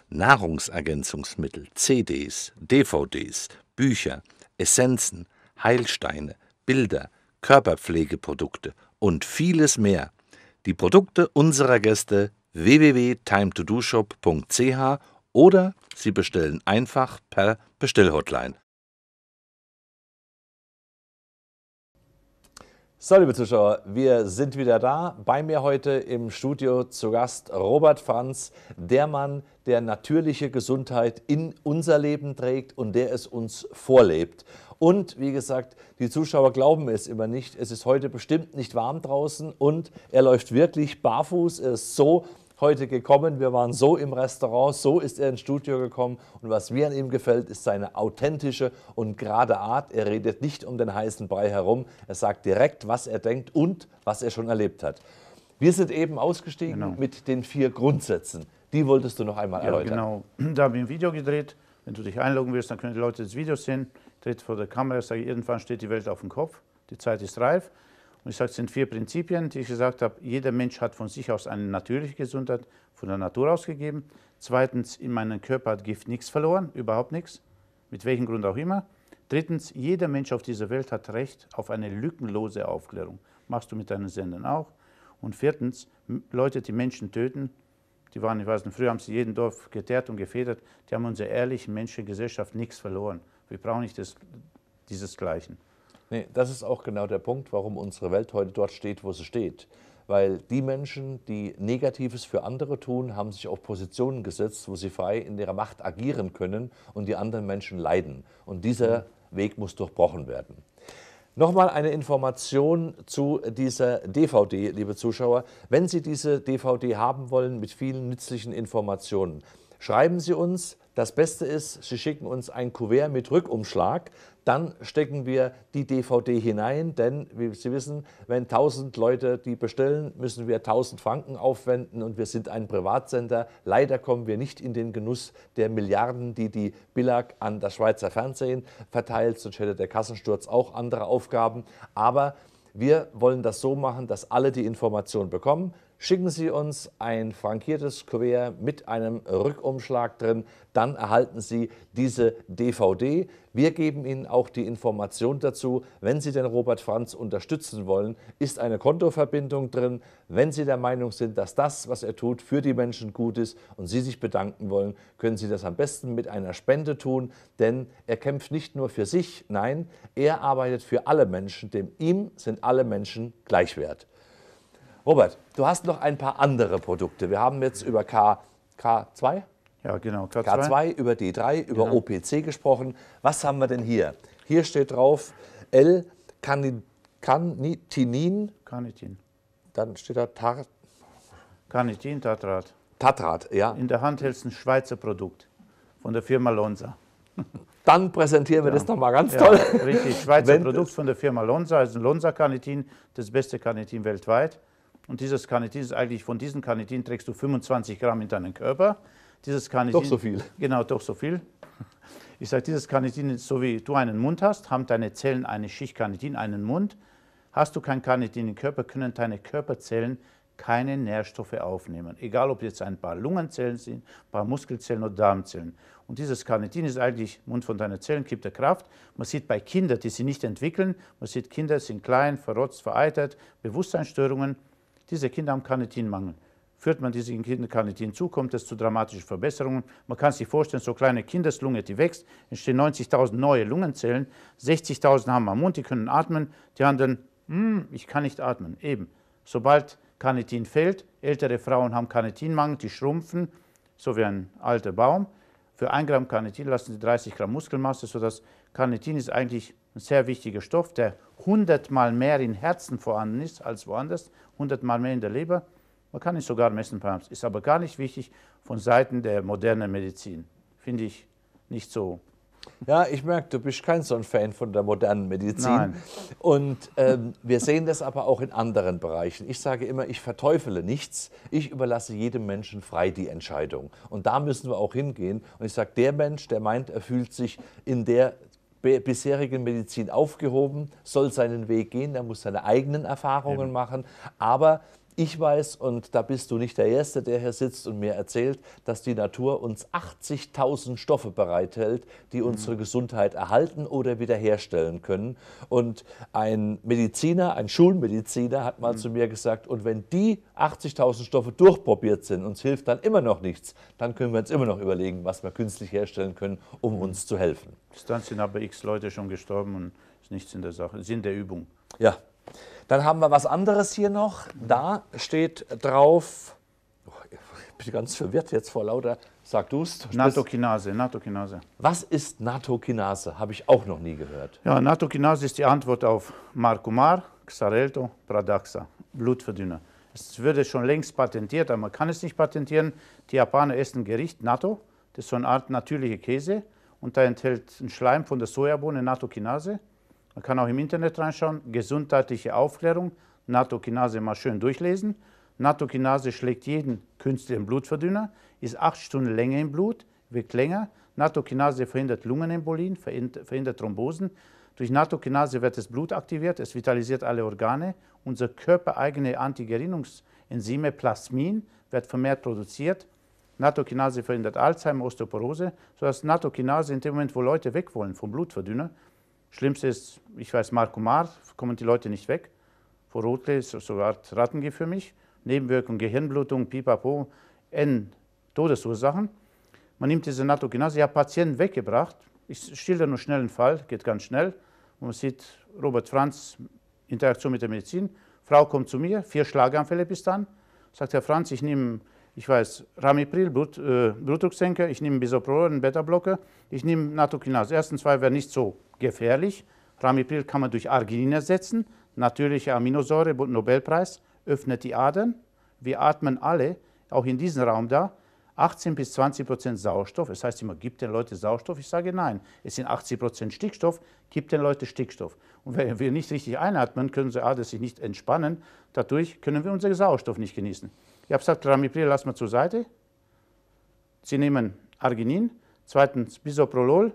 Nahrungsergänzungsmittel, CDs, DVDs, Bücher, Essenzen, Heilsteine, Bilder, Körperpflegeprodukte und vieles mehr. Die Produkte unserer Gäste www.timetodoshop.ch oder Sie bestellen einfach per Bestellhotline. So, liebe Zuschauer, wir sind wieder da. Bei mir heute im Studio zu Gast Robert Franz, der Mann, der natürliche Gesundheit in unser Leben trägt und der es uns vorlebt. Und wie gesagt, die Zuschauer glauben es immer nicht. Es ist heute bestimmt nicht warm draußen und er läuft wirklich barfuß. Er ist so heute gekommen. Wir waren so im Restaurant, so ist er ins Studio gekommen. Und was mir an ihm gefällt, ist seine authentische und gerade Art. Er redet nicht um den heißen Brei herum. Er sagt direkt, was er denkt und was er schon erlebt hat. Wir sind eben ausgestiegen genau. mit den vier Grundsätzen. Die wolltest du noch einmal ja, erläutern. Genau, da habe ich ein Video gedreht. Wenn du dich einloggen willst, dann können die Leute das Video sehen. Dreht vor der Kamera, sage irgendwann steht die Welt auf dem Kopf. Die Zeit ist reif. Und ich sage, es sind vier Prinzipien, die ich gesagt habe. Jeder Mensch hat von sich aus eine natürliche Gesundheit, von der Natur aus gegeben. Zweitens, in meinem Körper hat Gift nichts verloren, überhaupt nichts, mit welchem Grund auch immer. Drittens, jeder Mensch auf dieser Welt hat Recht auf eine lückenlose Aufklärung. Machst du mit deinen Sendern auch. Und viertens, Leute, die Menschen töten, die waren, ich weiß nicht, früher haben sie jeden Dorf geteert und gefedert, die haben unserer ehrlichen menschlichen Gesellschaft nichts verloren. Wir brauchen nicht das, dieses Gleichen. Nee, das ist auch genau der Punkt, warum unsere Welt heute dort steht, wo sie steht. Weil die Menschen, die Negatives für andere tun, haben sich auf Positionen gesetzt, wo sie frei in ihrer Macht agieren können und die anderen Menschen leiden. Und dieser Weg muss durchbrochen werden. Nochmal eine Information zu dieser DVD, liebe Zuschauer. Wenn Sie diese DVD haben wollen mit vielen nützlichen Informationen, schreiben Sie uns Das Beste ist, Sie schicken uns ein Kuvert mit Rückumschlag. Dann stecken wir die DVD hinein, denn wie Sie wissen, wenn 1000 Leute die bestellen, müssen wir 1000 Franken aufwenden und wir sind ein Privatsender. Leider kommen wir nicht in den Genuss der Milliarden, die die Billag an das Schweizer Fernsehen verteilt, sonst hätte der Kassensturz auch andere Aufgaben. Aber wir wollen das so machen, dass alle die Information bekommen. Schicken Sie uns ein frankiertes Kuvert mit einem Rückumschlag drin, dann erhalten Sie diese DVD. Wir geben Ihnen auch die Information dazu, wenn Sie den Robert Franz unterstützen wollen, ist eine Kontoverbindung drin. Wenn Sie der Meinung sind, dass das, was er tut, für die Menschen gut ist und Sie sich bedanken wollen, können Sie das am besten mit einer Spende tun, denn er kämpft nicht nur für sich, nein, er arbeitet für alle Menschen, dem ihm sind alle Menschen gleich wert. Robert, du hast noch ein paar andere Produkte. Wir haben jetzt über K, K2? Ja, genau. K2, K2 über D3, über genau. OPC gesprochen. Was haben wir denn hier? Hier steht drauf L-Carnitinin. Carnitin. Dann steht da Tar Carnitin, Tatrat. Tatrat, ja. In der Hand hältst du ein Schweizer Produkt von der Firma Lonza. Dann präsentieren wir ja. das nochmal ganz ja, toll. Richtig, Schweizer Produkt von der Firma Lonza, also ein Lonza-Carnitin, das beste Carnitin weltweit. Und dieses Carnitin ist eigentlich, von diesem Carnitin trägst du 25 Gramm in deinen Körper. Dieses Carnitin, doch so viel. Genau, doch so viel. Ich sage, dieses Carnitin ist so wie du einen Mund hast, haben deine Zellen eine Schicht Carnitin, einen Mund. Hast du kein Carnitin im Körper, können deine Körperzellen keine Nährstoffe aufnehmen. Egal, ob jetzt ein paar Lungenzellen sind, ein paar Muskelzellen oder Darmzellen. Und dieses Carnitin ist eigentlich, Mund von deinen Zellen gibt der Kraft. Man sieht bei Kindern, die sich nicht entwickeln, man sieht Kinder sind klein, verrotzt, vereitert, Bewusstseinsstörungen. Diese Kinder haben Carnitinmangel. Führt man diesen Kindern Carnitin zu, kommt es zu dramatischen Verbesserungen. Man kann sich vorstellen, so kleine Kindeslunge, die wächst, entstehen 90.000 neue Lungenzellen, 60.000 haben am Mund, die können atmen, die anderen, hm, ich kann nicht atmen, eben. Sobald Carnitin fehlt, ältere Frauen haben Carnitinmangel, die schrumpfen, so wie ein alter Baum. Für 1 Gramm Carnitin lassen sie 30 Gramm Muskelmasse, sodass Carnitin ist eigentlich ein sehr wichtiger Stoff, der 100 Mal mehr in Herzen vorhanden ist als woanders, 100 Mal mehr in der Leber. Man kann es sogar messen, ist aber gar nicht wichtig von Seiten der modernen Medizin. Finde ich nicht so ja, ich merke, du bist kein so ein Fan von der modernen Medizin. Nein. Und ähm, wir sehen das aber auch in anderen Bereichen. Ich sage immer, ich verteufele nichts. Ich überlasse jedem Menschen frei die Entscheidung. Und da müssen wir auch hingehen. Und ich sage, der Mensch, der meint, er fühlt sich in der bisherigen Medizin aufgehoben, soll seinen Weg gehen, er muss seine eigenen Erfahrungen ja. machen. Aber ich weiß, und da bist du nicht der Erste, der hier sitzt und mir erzählt, dass die Natur uns 80.000 Stoffe bereithält, die mhm. unsere Gesundheit erhalten oder wiederherstellen können. Und ein Mediziner, ein Schulmediziner hat mal mhm. zu mir gesagt, und wenn die 80.000 Stoffe durchprobiert sind, uns hilft dann immer noch nichts, dann können wir uns immer noch überlegen, was wir künstlich herstellen können, um mhm. uns zu helfen. Dann sind aber x Leute schon gestorben und ist nichts in der Sache, Sinn der Übung. Ja, dann haben wir was anderes hier noch. Da steht drauf, oh, ich bin ganz verwirrt jetzt vor lauter, sag du es. Natokinase, Natokinase. Was ist Natokinase? Habe ich auch noch nie gehört. Ja, Natokinase ist die Antwort auf Marcumar, Xarelto, Pradaxa, Blutverdünner. Es würde schon längst patentiert, aber man kann es nicht patentieren. Die Japaner essen Gericht, Natto, das ist so eine Art natürliche Käse und da enthält ein Schleim von der Sojabohne, Natokinase. Man kann auch im Internet reinschauen, gesundheitliche Aufklärung, Natokinase mal schön durchlesen. Natokinase schlägt jeden künstlichen Blutverdünner, ist acht Stunden länger im Blut, wirkt länger. Natokinase verhindert Lungenembolien, verhindert Thrombosen. Durch Natokinase wird das Blut aktiviert, es vitalisiert alle Organe. Unser körpereigene Antigerinnungsenzyme Plasmin wird vermehrt produziert. Natokinase verhindert Alzheimer, Osteoporose, sodass Natokinase in dem Moment, wo Leute weg wollen vom Blutverdünner, Schlimmste ist, ich weiß, Markumar, kommen die Leute nicht weg. Vor Rotle ist so eine Art Rattengift für mich. Nebenwirkung, Gehirnblutung, Pipapo, N Todesursachen. Man nimmt diese Natokinase, ich habe Patienten weggebracht. Ich stelle nur schnell einen Fall, geht ganz schnell. Und man sieht Robert Franz, Interaktion mit der Medizin. Frau kommt zu mir, vier Schlaganfälle bis dann. Sagt Herr Franz, ich nehme, ich weiß, Ramipril, Blut, äh, Blutdrucksenker, ich nehme Bisoprolol, Beta-Blocker, ich nehme Natokinase. Die ersten zwei wären nicht so gefährlich. Ramipril kann man durch Arginin ersetzen, natürliche Aminosäure, Nobelpreis, öffnet die Adern. Wir atmen alle, auch in diesem Raum da, 18 bis 20 Prozent Sauerstoff. Das heißt immer, gibt den Leuten Sauerstoff? Ich sage nein. Es sind 80 Prozent Stickstoff, gibt den Leuten Stickstoff. Und wenn wir nicht richtig einatmen, können sie A, sich nicht entspannen. Dadurch können wir unseren Sauerstoff nicht genießen. Ich habe gesagt, Ramipril lassen wir zur Seite. Sie nehmen Arginin, zweitens Bisoprolol,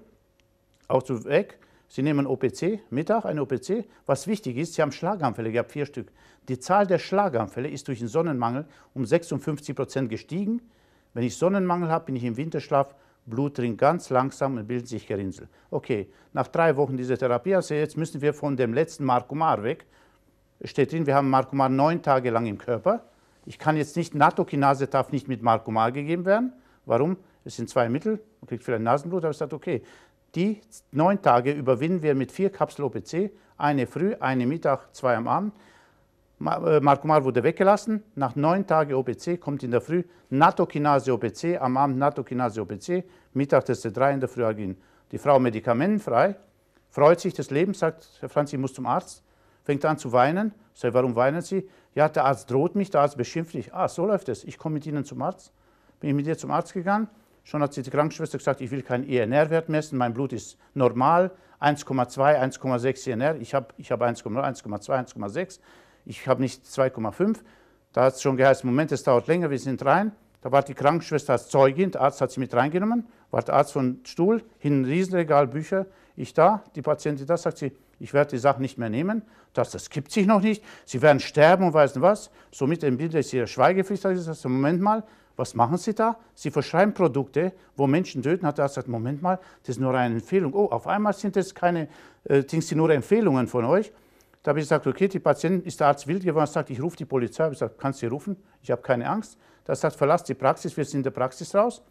auch zu weg. Sie nehmen OPC, Mittag, eine OPC. Was wichtig ist, Sie haben Schlaganfälle gehabt, vier Stück. Die Zahl der Schlaganfälle ist durch den Sonnenmangel um 56 Prozent gestiegen. Wenn ich Sonnenmangel habe, bin ich im Winterschlaf, Blut dringt ganz langsam und bildet sich Gerinnsel. Okay, nach drei Wochen dieser Therapie, also jetzt müssen wir von dem letzten Markumar weg. Es steht drin, wir haben Markumar neun Tage lang im Körper. Ich kann jetzt nicht, Natokinase darf nicht mit Markumar gegeben werden. Warum? Es sind zwei Mittel, man kriegt vielleicht Nasenblut, aber ich sage, okay, die neun Tage überwinden wir mit vier Kapsel OPC, eine früh, eine Mittag, zwei am Abend. Äh, Markumar wurde weggelassen. Nach neun Tagen OPC kommt in der Früh Natokinase OPC, am Abend Natokinase OPC, Mittag das C3, in der Früh Agin. Die Frau medikamentenfrei, freut sich des Lebens, sagt, Herr Franz, ich muss zum Arzt, fängt an zu weinen. Sagt, warum weinen Sie? Ja, der Arzt droht mich, der Arzt beschimpft mich. Ah, so läuft es. Ich komme mit Ihnen zum Arzt. Bin ich mit ihr zum Arzt gegangen. Schon hat sie die Krankenschwester gesagt, ich will keinen ENR-Wert messen, mein Blut ist normal, 1,2, 1,6 ENR, ich habe ich hab 1,0, 1,2, 1,6, ich habe nicht 2,5. Da hat es schon geheißen, Moment, es dauert länger, wir sind rein. Da war die Krankenschwester als Zeugin, der Arzt hat sie mit reingenommen, war der Arzt von Stuhl, hin ein Riesenregal Bücher, ich da, die Patientin da, sagt sie, ich werde die Sache nicht mehr nehmen, das, das gibt sich noch nicht, sie werden sterben und weiß nicht was. Somit im Bild ist ihre Schweigepflicht, da gesagt, Moment mal, was machen Sie da? Sie verschreiben Produkte, wo Menschen töten. Hat er gesagt, Moment mal, das ist nur eine Empfehlung. Oh, auf einmal sind das keine, äh, sind nur Empfehlungen von euch. Da habe ich gesagt, okay, die Patientin ist der Arzt wild geworden, sagt, ich rufe die Polizei. Ich habe gesagt, kannst du sie rufen? Ich habe keine Angst. Da sagt, verlass die Praxis, wir sind in der Praxis raus.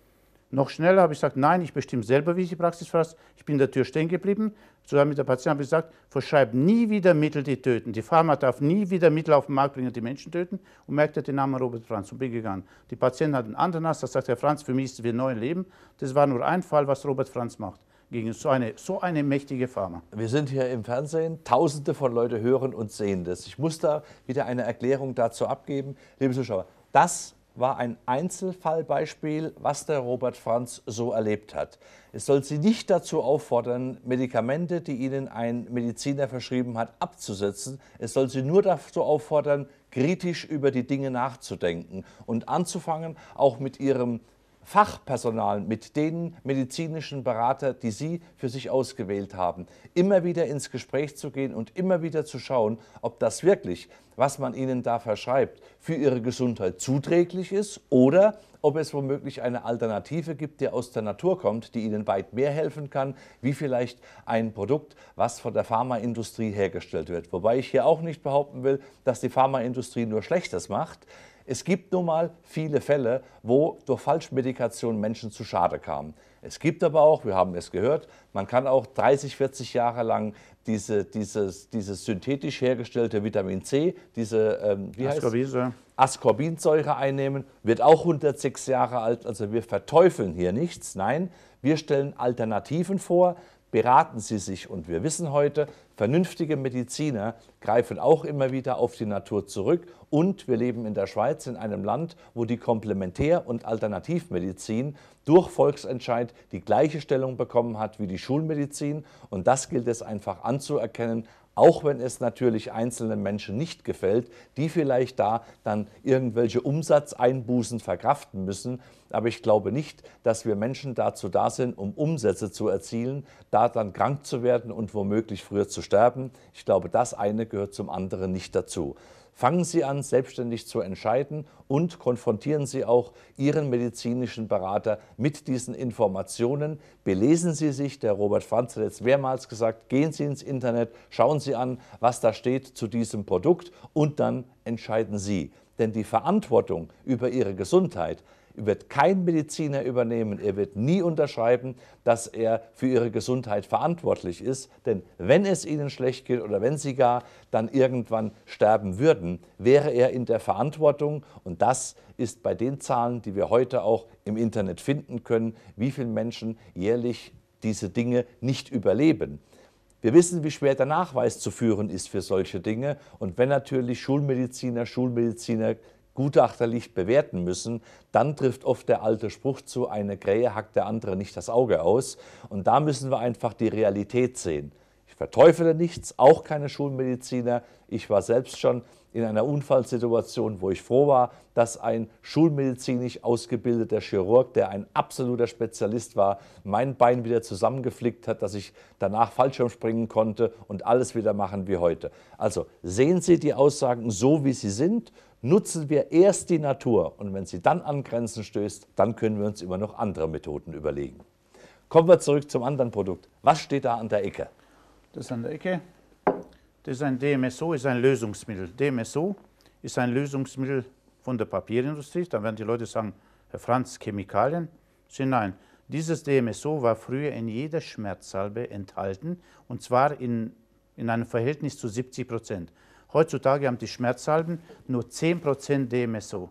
Noch schneller habe ich gesagt, nein, ich bestimme selber, wie ich die Praxis verlasse. Ich bin in der Tür stehen geblieben. Zusammen mit der Patientin habe ich gesagt, verschreib nie wieder Mittel, die töten. Die Pharma darf nie wieder Mittel auf den Markt bringen, die Menschen töten. Und merkte den Namen Robert Franz und bin gegangen. Die Patientin hat einen anderen Arzt, da sagt Herr Franz, für mich ist es ein neues Leben. Das war nur ein Fall, was Robert Franz macht gegen so eine, so eine mächtige Pharma. Wir sind hier im Fernsehen, tausende von Leuten hören und sehen das. Ich muss da wieder eine Erklärung dazu abgeben. Liebe Zuschauer, das war ein Einzelfallbeispiel, was der Robert Franz so erlebt hat. Es soll Sie nicht dazu auffordern, Medikamente, die Ihnen ein Mediziner verschrieben hat, abzusetzen. Es soll Sie nur dazu auffordern, kritisch über die Dinge nachzudenken und anzufangen, auch mit Ihrem Fachpersonal, mit den medizinischen Berater, die Sie für sich ausgewählt haben, immer wieder ins Gespräch zu gehen und immer wieder zu schauen, ob das wirklich, was man Ihnen da verschreibt, für Ihre Gesundheit zuträglich ist oder ob es womöglich eine Alternative gibt, die aus der Natur kommt, die Ihnen weit mehr helfen kann, wie vielleicht ein Produkt, was von der Pharmaindustrie hergestellt wird. Wobei ich hier auch nicht behaupten will, dass die Pharmaindustrie nur Schlechtes macht. Es gibt nun mal viele Fälle, wo durch Falschmedikation Menschen zu Schade kamen. Es gibt aber auch, wir haben es gehört, man kann auch 30, 40 Jahre lang diese, dieses, dieses synthetisch hergestellte Vitamin C, diese ähm, wie Ascorbinsäure. Ascorbinsäure einnehmen, wird auch 106 Jahre alt. Also wir verteufeln hier nichts. Nein, wir stellen Alternativen vor, beraten Sie sich. Und wir wissen heute, vernünftige Mediziner greifen auch immer wieder auf die Natur zurück. Und wir leben in der Schweiz in einem Land, wo die Komplementär- und Alternativmedizin durch Volksentscheid die gleiche Stellung bekommen hat wie die Schulmedizin. Und das gilt es einfach anzuerkennen, auch wenn es natürlich einzelnen Menschen nicht gefällt, die vielleicht da dann irgendwelche Umsatzeinbußen verkraften müssen. Aber ich glaube nicht, dass wir Menschen dazu da sind, um Umsätze zu erzielen, da dann krank zu werden und womöglich früher zu sterben. Ich glaube, das eine gehört zum anderen nicht dazu. Fangen Sie an, selbstständig zu entscheiden und konfrontieren Sie auch Ihren medizinischen Berater mit diesen Informationen. Belesen Sie sich, der Robert Franz hat jetzt mehrmals gesagt, gehen Sie ins Internet, schauen Sie an, was da steht zu diesem Produkt und dann entscheiden Sie. Denn die Verantwortung über Ihre Gesundheit wird kein Mediziner übernehmen. Er wird nie unterschreiben, dass er für ihre Gesundheit verantwortlich ist. Denn wenn es ihnen schlecht geht oder wenn sie gar dann irgendwann sterben würden, wäre er in der Verantwortung. Und das ist bei den Zahlen, die wir heute auch im Internet finden können, wie viele Menschen jährlich diese Dinge nicht überleben. Wir wissen, wie schwer der Nachweis zu führen ist für solche Dinge. Und wenn natürlich Schulmediziner, Schulmediziner gutachterlich bewerten müssen, dann trifft oft der alte Spruch zu, eine Krähe hackt der andere nicht das Auge aus. Und da müssen wir einfach die Realität sehen. Ich verteufele nichts, auch keine Schulmediziner. Ich war selbst schon in einer Unfallsituation, wo ich froh war, dass ein schulmedizinisch ausgebildeter Chirurg, der ein absoluter Spezialist war, mein Bein wieder zusammengeflickt hat, dass ich danach Fallschirm springen konnte und alles wieder machen wie heute. Also sehen Sie die Aussagen so, wie sie sind, nutzen wir erst die Natur und wenn sie dann an Grenzen stößt, dann können wir uns immer noch andere Methoden überlegen. Kommen wir zurück zum anderen Produkt. Was steht da an der Ecke? Das an der Ecke das ist ein DMSO, ist ein Lösungsmittel. DMSO ist ein Lösungsmittel von der Papierindustrie. Da werden die Leute sagen, Herr Franz, Chemikalien? Sie, nein, dieses DMSO war früher in jeder Schmerzsalbe enthalten und zwar in, in einem Verhältnis zu 70 Prozent. Heutzutage haben die Schmerzsalben nur 10 Prozent DMSO.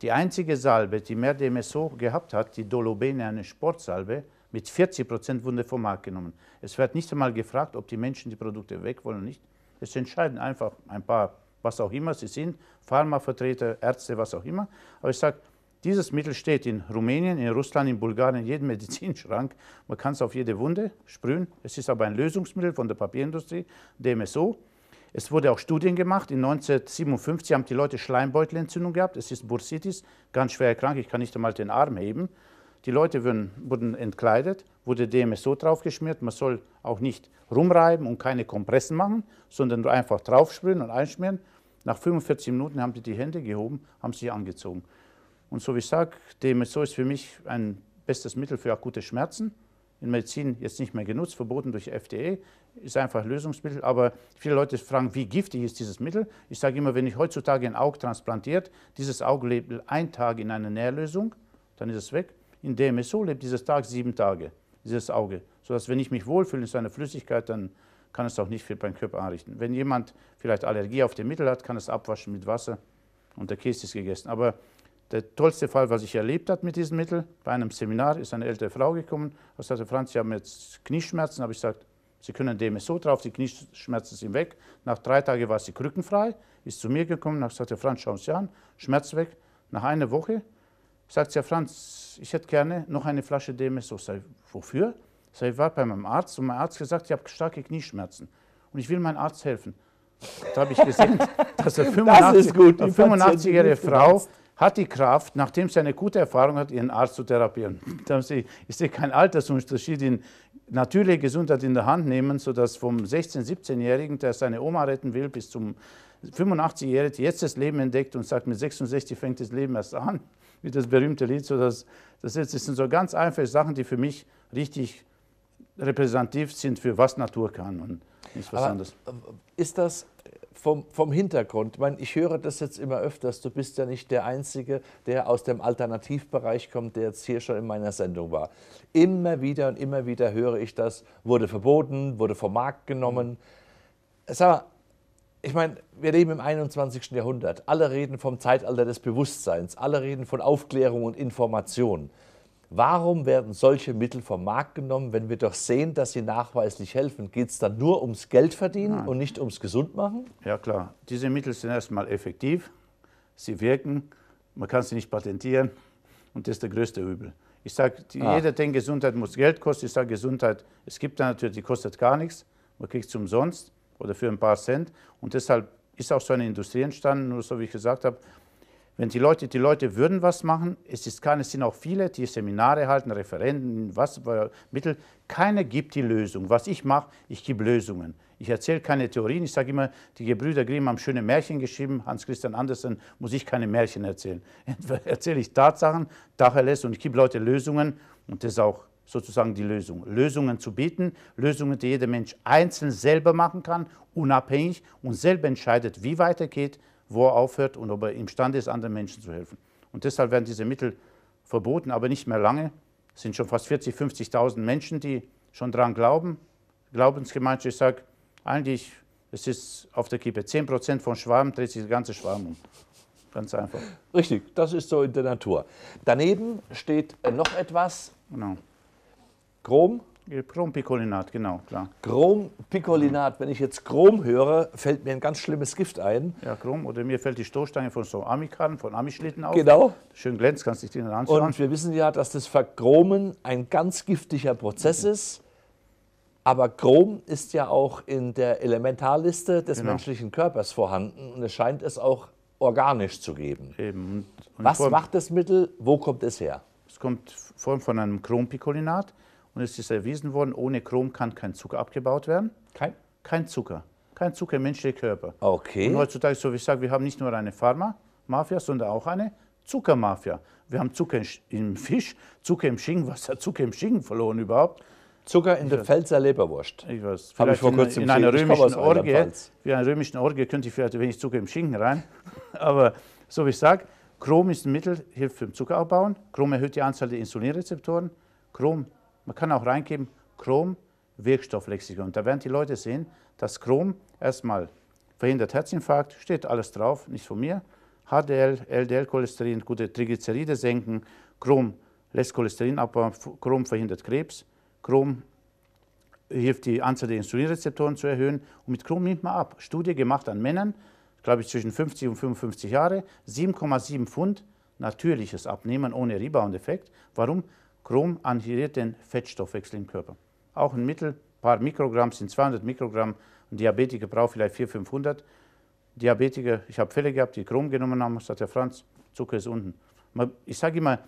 Die einzige Salbe, die mehr DMSO gehabt hat, die Dolobene, eine Sportsalbe, mit 40 Prozent wurde vom Markt genommen. Es wird nicht einmal gefragt, ob die Menschen die Produkte weg wollen oder nicht. Es entscheiden einfach ein paar, was auch immer sie sind, Pharmavertreter, Ärzte, was auch immer. Aber ich sage, dieses Mittel steht in Rumänien, in Russland, in Bulgarien, in jedem Medizinschrank. Man kann es auf jede Wunde sprühen. Es ist aber ein Lösungsmittel von der Papierindustrie, DMSO. Es wurde auch Studien gemacht. In 1957 haben die Leute Schleimbeutelentzündung gehabt. Es ist Bursitis, ganz schwer krank. Ich kann nicht einmal den Arm heben. Die Leute wurden, wurden entkleidet, wurde DMSO draufgeschmiert. Man soll auch nicht rumreiben und keine Kompressen machen, sondern nur einfach draufsprühen und einschmieren. Nach 45 Minuten haben die die Hände gehoben, haben sich angezogen. Und so wie ich sage, DMSO ist für mich ein bestes Mittel für akute Schmerzen. In Medizin jetzt nicht mehr genutzt, verboten durch FDA, ist einfach ein Lösungsmittel. Aber viele Leute fragen, wie giftig ist dieses Mittel? Ich sage immer, wenn ich heutzutage ein Auge transplantiert, dieses Auge lebt einen Tag in einer Nährlösung, dann ist es weg. In DMSO lebt dieses Tag sieben Tage, dieses Auge. Sodass, wenn ich mich wohlfühle in seiner Flüssigkeit, dann kann es auch nicht viel beim Körper anrichten. Wenn jemand vielleicht Allergie auf die Mittel hat, kann es abwaschen mit Wasser und der Käse ist gegessen. Aber der tollste Fall, was ich erlebt habe mit diesem Mittel, bei einem Seminar ist eine ältere Frau gekommen und sagte, Franz, Sie haben jetzt Knieschmerzen. habe ich gesagt, Sie können DMSO drauf, die Knieschmerzen sind weg. Nach drei Tagen war sie krückenfrei, ist zu mir gekommen und sagte, Franz, schauen Sie an, Schmerz weg. Nach einer Woche sagt sie, Franz, ich hätte gerne noch eine Flasche DMSO. Sag ich, wofür? Sag ich, war bei meinem Arzt und mein Arzt gesagt, ich habe starke Knieschmerzen und ich will meinem Arzt helfen. Da habe ich gesehen, dass eine 85, 85-jährige Frau hat die Kraft, nachdem sie eine gute Erfahrung hat, ihren Arzt zu therapieren. ich sehe keinen Altersunterschied in natürliche Gesundheit in der Hand nehmen, sodass vom 16-, 17-Jährigen, der seine Oma retten will, bis zum 85-Jährigen, der jetzt das Leben entdeckt und sagt, mit 66 fängt das Leben erst an, wie das berühmte Lied. So das, das, das sind so ganz einfache Sachen, die für mich richtig repräsentativ sind für was Natur kann und nichts was Aber anderes. Ist das vom, vom Hintergrund, ich, meine, ich höre das jetzt immer öfters, du bist ja nicht der Einzige, der aus dem Alternativbereich kommt, der jetzt hier schon in meiner Sendung war. Immer wieder und immer wieder höre ich das, wurde verboten, wurde vom Markt genommen. Sag mal, ich meine, wir leben im 21. Jahrhundert. Alle reden vom Zeitalter des Bewusstseins. Alle reden von Aufklärung und Information. Warum werden solche Mittel vom Markt genommen, wenn wir doch sehen, dass sie nachweislich helfen? Geht es dann nur ums Geld verdienen Nein. und nicht ums Gesundmachen? Ja klar, diese Mittel sind erstmal effektiv, sie wirken, man kann sie nicht patentieren und das ist der größte Übel. Ich sage, ah. jeder denkt, Gesundheit muss Geld kosten. Ich sage, Gesundheit, es gibt da natürlich, die kostet gar nichts, man kriegt es umsonst oder für ein paar Cent. Und deshalb ist auch so eine Industrie entstanden, nur so wie ich gesagt habe, wenn die Leute, die Leute würden was machen, es, ist keine, es sind auch viele, die Seminare halten, Referenten, was, Mittel. Keiner gibt die Lösung. Was ich mache, ich gebe Lösungen. Ich erzähle keine Theorien. Ich sage immer, die Gebrüder Grimm haben schöne Märchen geschrieben. Hans Christian Andersen muss ich keine Märchen erzählen. Entweder erzähle ich Tatsachen, Tacheles und ich gebe Leute Lösungen. Und das ist auch sozusagen die Lösung. Lösungen zu bieten, Lösungen, die jeder Mensch einzeln selber machen kann, unabhängig und selber entscheidet, wie weitergeht, wo er aufhört und ob er imstande ist, anderen Menschen zu helfen. Und deshalb werden diese Mittel verboten, aber nicht mehr lange. Es sind schon fast 40.000, 50.000 Menschen, die schon daran glauben. Glaubensgemeinschaft, ich sage, eigentlich, es ist auf der Kippe. 10% von Schwarm dreht sich der ganze Schwarm um. Ganz einfach. Richtig, das ist so in der Natur. Daneben steht noch etwas. Genau. Chrom. Chrompikolinat, genau, klar. Chrompikolinat. Wenn ich jetzt Chrom höre, fällt mir ein ganz schlimmes Gift ein. Ja, Chrom. Oder mir fällt die Stoßstange von so Amikarren, von Amischlitten auf. Genau. Schön glänzt, kannst dich den anschauen. Und wir wissen ja, dass das Verchromen ein ganz giftiger Prozess ist. Aber Chrom ist ja auch in der Elementarliste des Genau. menschlichen Körpers vorhanden und es scheint es auch organisch zu geben. Eben. Und, Was vor- macht das Mittel? Wo kommt es her? Es kommt Form von einem Chrompikolinat und es ist erwiesen worden, ohne Chrom kann kein Zucker abgebaut werden. Kein? Kein Zucker. Kein Zucker im menschlichen Körper. Und Okay. heutzutage, so wie ich sage, wir haben nicht nur eine Pharma-Mafia, sondern auch eine Zuckermafia. Wir haben Zucker in im Fisch, Zucker im Schinken. Was hat Zucker im Schinken verloren überhaupt? Zucker in der Pfälzer Leberwurst. Ich weiß, Habe ich vor in, kurzem in einer. Ich komme römischen Orgie, wie einer römischen Orgie könnte ich vielleicht wenig Zucker im Schinken rein. Aber so wie ich sage, Chrom ist ein Mittel, hilft beim Zuckeraufbauen. Chrom erhöht die Anzahl der Insulinrezeptoren. Chrom, man kann auch reingeben, Chrom, Wirkstofflexikon. Und da werden die Leute sehen, dass Chrom erstmal verhindert Herzinfarkt, steht alles drauf, nicht von mir. HDL, LDL-Cholesterin, gute Triglyceride senken. Chrom lässt Cholesterin abbauen, Chrom verhindert Krebs. Chrom hilft die Anzahl der Insulinrezeptoren zu erhöhen. Und mit Chrom nimmt man ab. Studie gemacht an Männern, glaube ich zwischen 50 und 55 Jahre, 7,7 Pfund natürliches Abnehmen ohne Rebound-Effekt. Warum? Chrom anhiliert den Fettstoffwechsel im Körper. Auch ein Mittel, paar Mikrogramm sind 200 Mikrogramm. Ein Diabetiker braucht vielleicht 400, 500. Diabetiker, ich habe Fälle gehabt, die Chrom genommen haben, sagt der Franz, Zucker ist unten. Ich sage immer,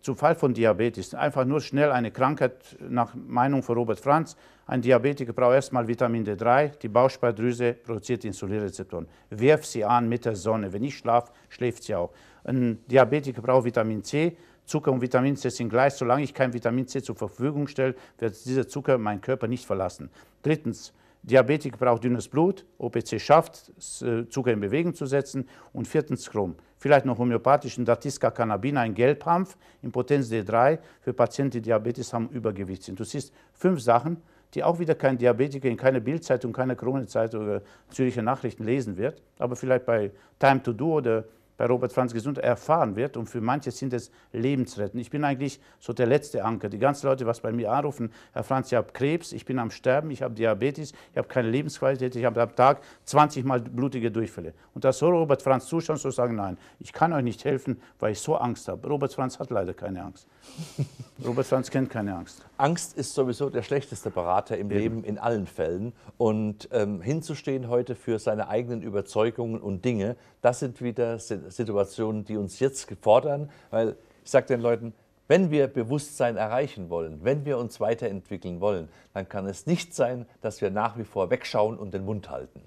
zum Fall von Diabetes, einfach nur schnell eine Krankheit nach Meinung von Robert Franz. Ein Diabetiker braucht erstmal Vitamin D3, die Bauchspeicheldrüse produziert Insulinrezeptoren. Werf sie an mit der Sonne. Wenn ich schlafe, schläft sie auch. Ein Diabetiker braucht Vitamin C. Zucker und Vitamin C sind gleich. Solange ich kein Vitamin C zur Verfügung stelle, wird dieser Zucker meinen Körper nicht verlassen. Drittens, Diabetiker braucht dünnes Blut, OPC schafft, äh, Zucker in Bewegung zu setzen. Und viertens Chrom. Vielleicht noch homöopathischen Datisca cannabina, ein Gelbhanf, in Potenz D3 für Patienten, die Diabetes haben, Übergewicht sind. Du siehst fünf Sachen, die auch wieder kein Diabetiker in keiner Bildzeitung, keiner Krone-Zeitung oder Züricher Nachrichten lesen wird, aber vielleicht bei Time to Do oder bei Robert Franz Gesund erfahren wird. Und für manche sind es lebensrettend. Ich bin eigentlich so der letzte Anker. Die ganzen Leute, was bei mir anrufen, Herr Franz, ich habe Krebs, ich bin am Sterben, ich habe Diabetes, ich habe keine Lebensqualität, ich habe am Tag 20 Mal blutige Durchfälle. Und da soll Robert Franz zuschauen, so sagen, nein, ich kann euch nicht helfen, weil ich so Angst habe. Robert Franz hat leider keine Angst. Robert Franz kennt keine Angst. Angst ist sowieso der schlechteste Berater im Leben in allen Fällen. Und ähm, hinzustehen heute für seine eigenen Überzeugungen und Dinge, das sind wieder Si- Situationen, die uns jetzt fordern. Weil ich sage den Leuten, wenn wir Bewusstsein erreichen wollen, wenn wir uns weiterentwickeln wollen, dann kann es nicht sein, dass wir nach wie vor wegschauen und den Mund halten.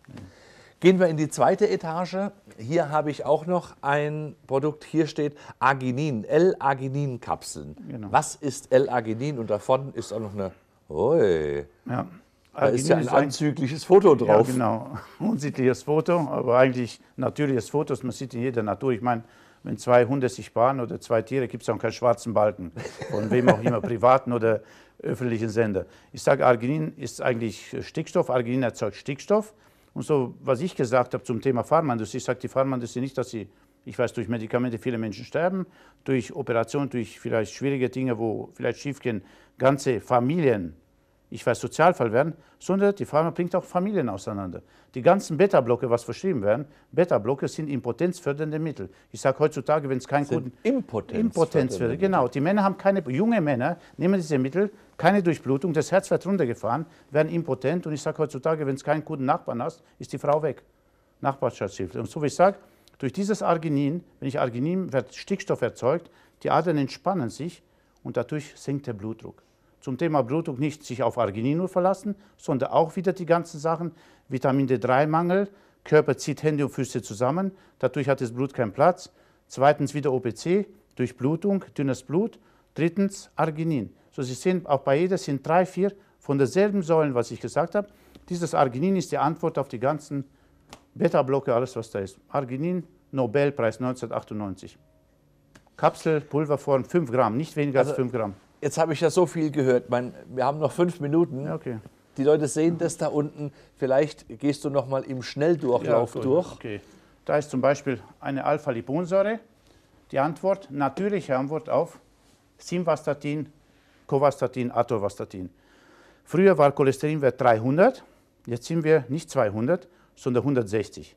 Gehen wir in die zweite Etage. Hier habe ich auch noch ein Produkt. Hier steht Arginin, L-Arginin-Kapseln. Genau. Was ist L-Arginin? Und davon ist auch noch eine. Ui, Ja. Da ist ja ein anzügliches Foto Ja, drauf. genau. Unsittliches Foto, aber eigentlich natürliches Foto. Man sieht in jeder Natur. Ich meine, wenn zwei Hunde sich paaren oder zwei Tiere, gibt es auch keinen schwarzen Balken. Von wem auch immer, privaten oder öffentlichen Sender. Ich sage, Arginin ist eigentlich Stickstoff. Arginin erzeugt Stickstoff. Und so, was ich gesagt habe zum Thema Pharmaindustrie, sagt die Pharmaindustrie nicht, dass sie, ich weiß, durch Medikamente viele Menschen sterben, durch Operationen, durch vielleicht schwierige Dinge, wo vielleicht schiefgehen, ganze Familien ich weiß, Sozialfall werden, sondern die Pharma bringt auch Familien auseinander. Die ganzen Beta-Blocke, was verschrieben werden, Beta-Blocke sind impotenzfördernde Mittel. Ich sage heutzutage, wenn es keinen Sind guten Impotenz. Impotenzförder, genau. Die Männer haben keine, junge Männer nehmen diese Mittel, keine Durchblutung, das Herz wird runtergefahren, werden impotent und ich sage heutzutage, wenn es keinen guten Nachbarn hast, ist die Frau weg. Nachbarschaftshilfe. Und so wie ich sage, durch dieses Arginin, wenn ich Arginin, wird Stickstoff erzeugt, die Adern entspannen sich und dadurch sinkt der Blutdruck. Zum Thema Blutdruck nicht sich auf Arginin nur verlassen, sondern auch wieder die ganzen Sachen, Vitamin D3-Mangel, Körper zieht Hände und Füße zusammen, dadurch hat das Blut keinen Platz. Zweitens wieder OPC, Durchblutung, dünnes Blut. Drittens Arginin. So Sie sehen, auch bei jeder sind drei, vier von derselben Säulen, was ich gesagt habe. Dieses Arginin ist die Antwort auf die ganzen Beta-Blocke, alles was da ist. Arginin, Nobelpreis 1998. Kapsel, Pulverform, 5 Gramm, nicht weniger als Also- 5 Gramm. Jetzt habe ich ja so viel gehört. Mein, wir haben noch fünf Minuten. Ja, okay. Die Leute sehen das da unten. Vielleicht gehst du noch mal im Schnelldurchlauf gut, durch. Okay. Da ist zum Beispiel eine Alpha-Liponsäure. Die Antwort, natürliche Antwort auf Simvastatin, Covastatin, Atorvastatin. Früher war Cholesterinwert 300, jetzt sind wir nicht 200, sondern 160.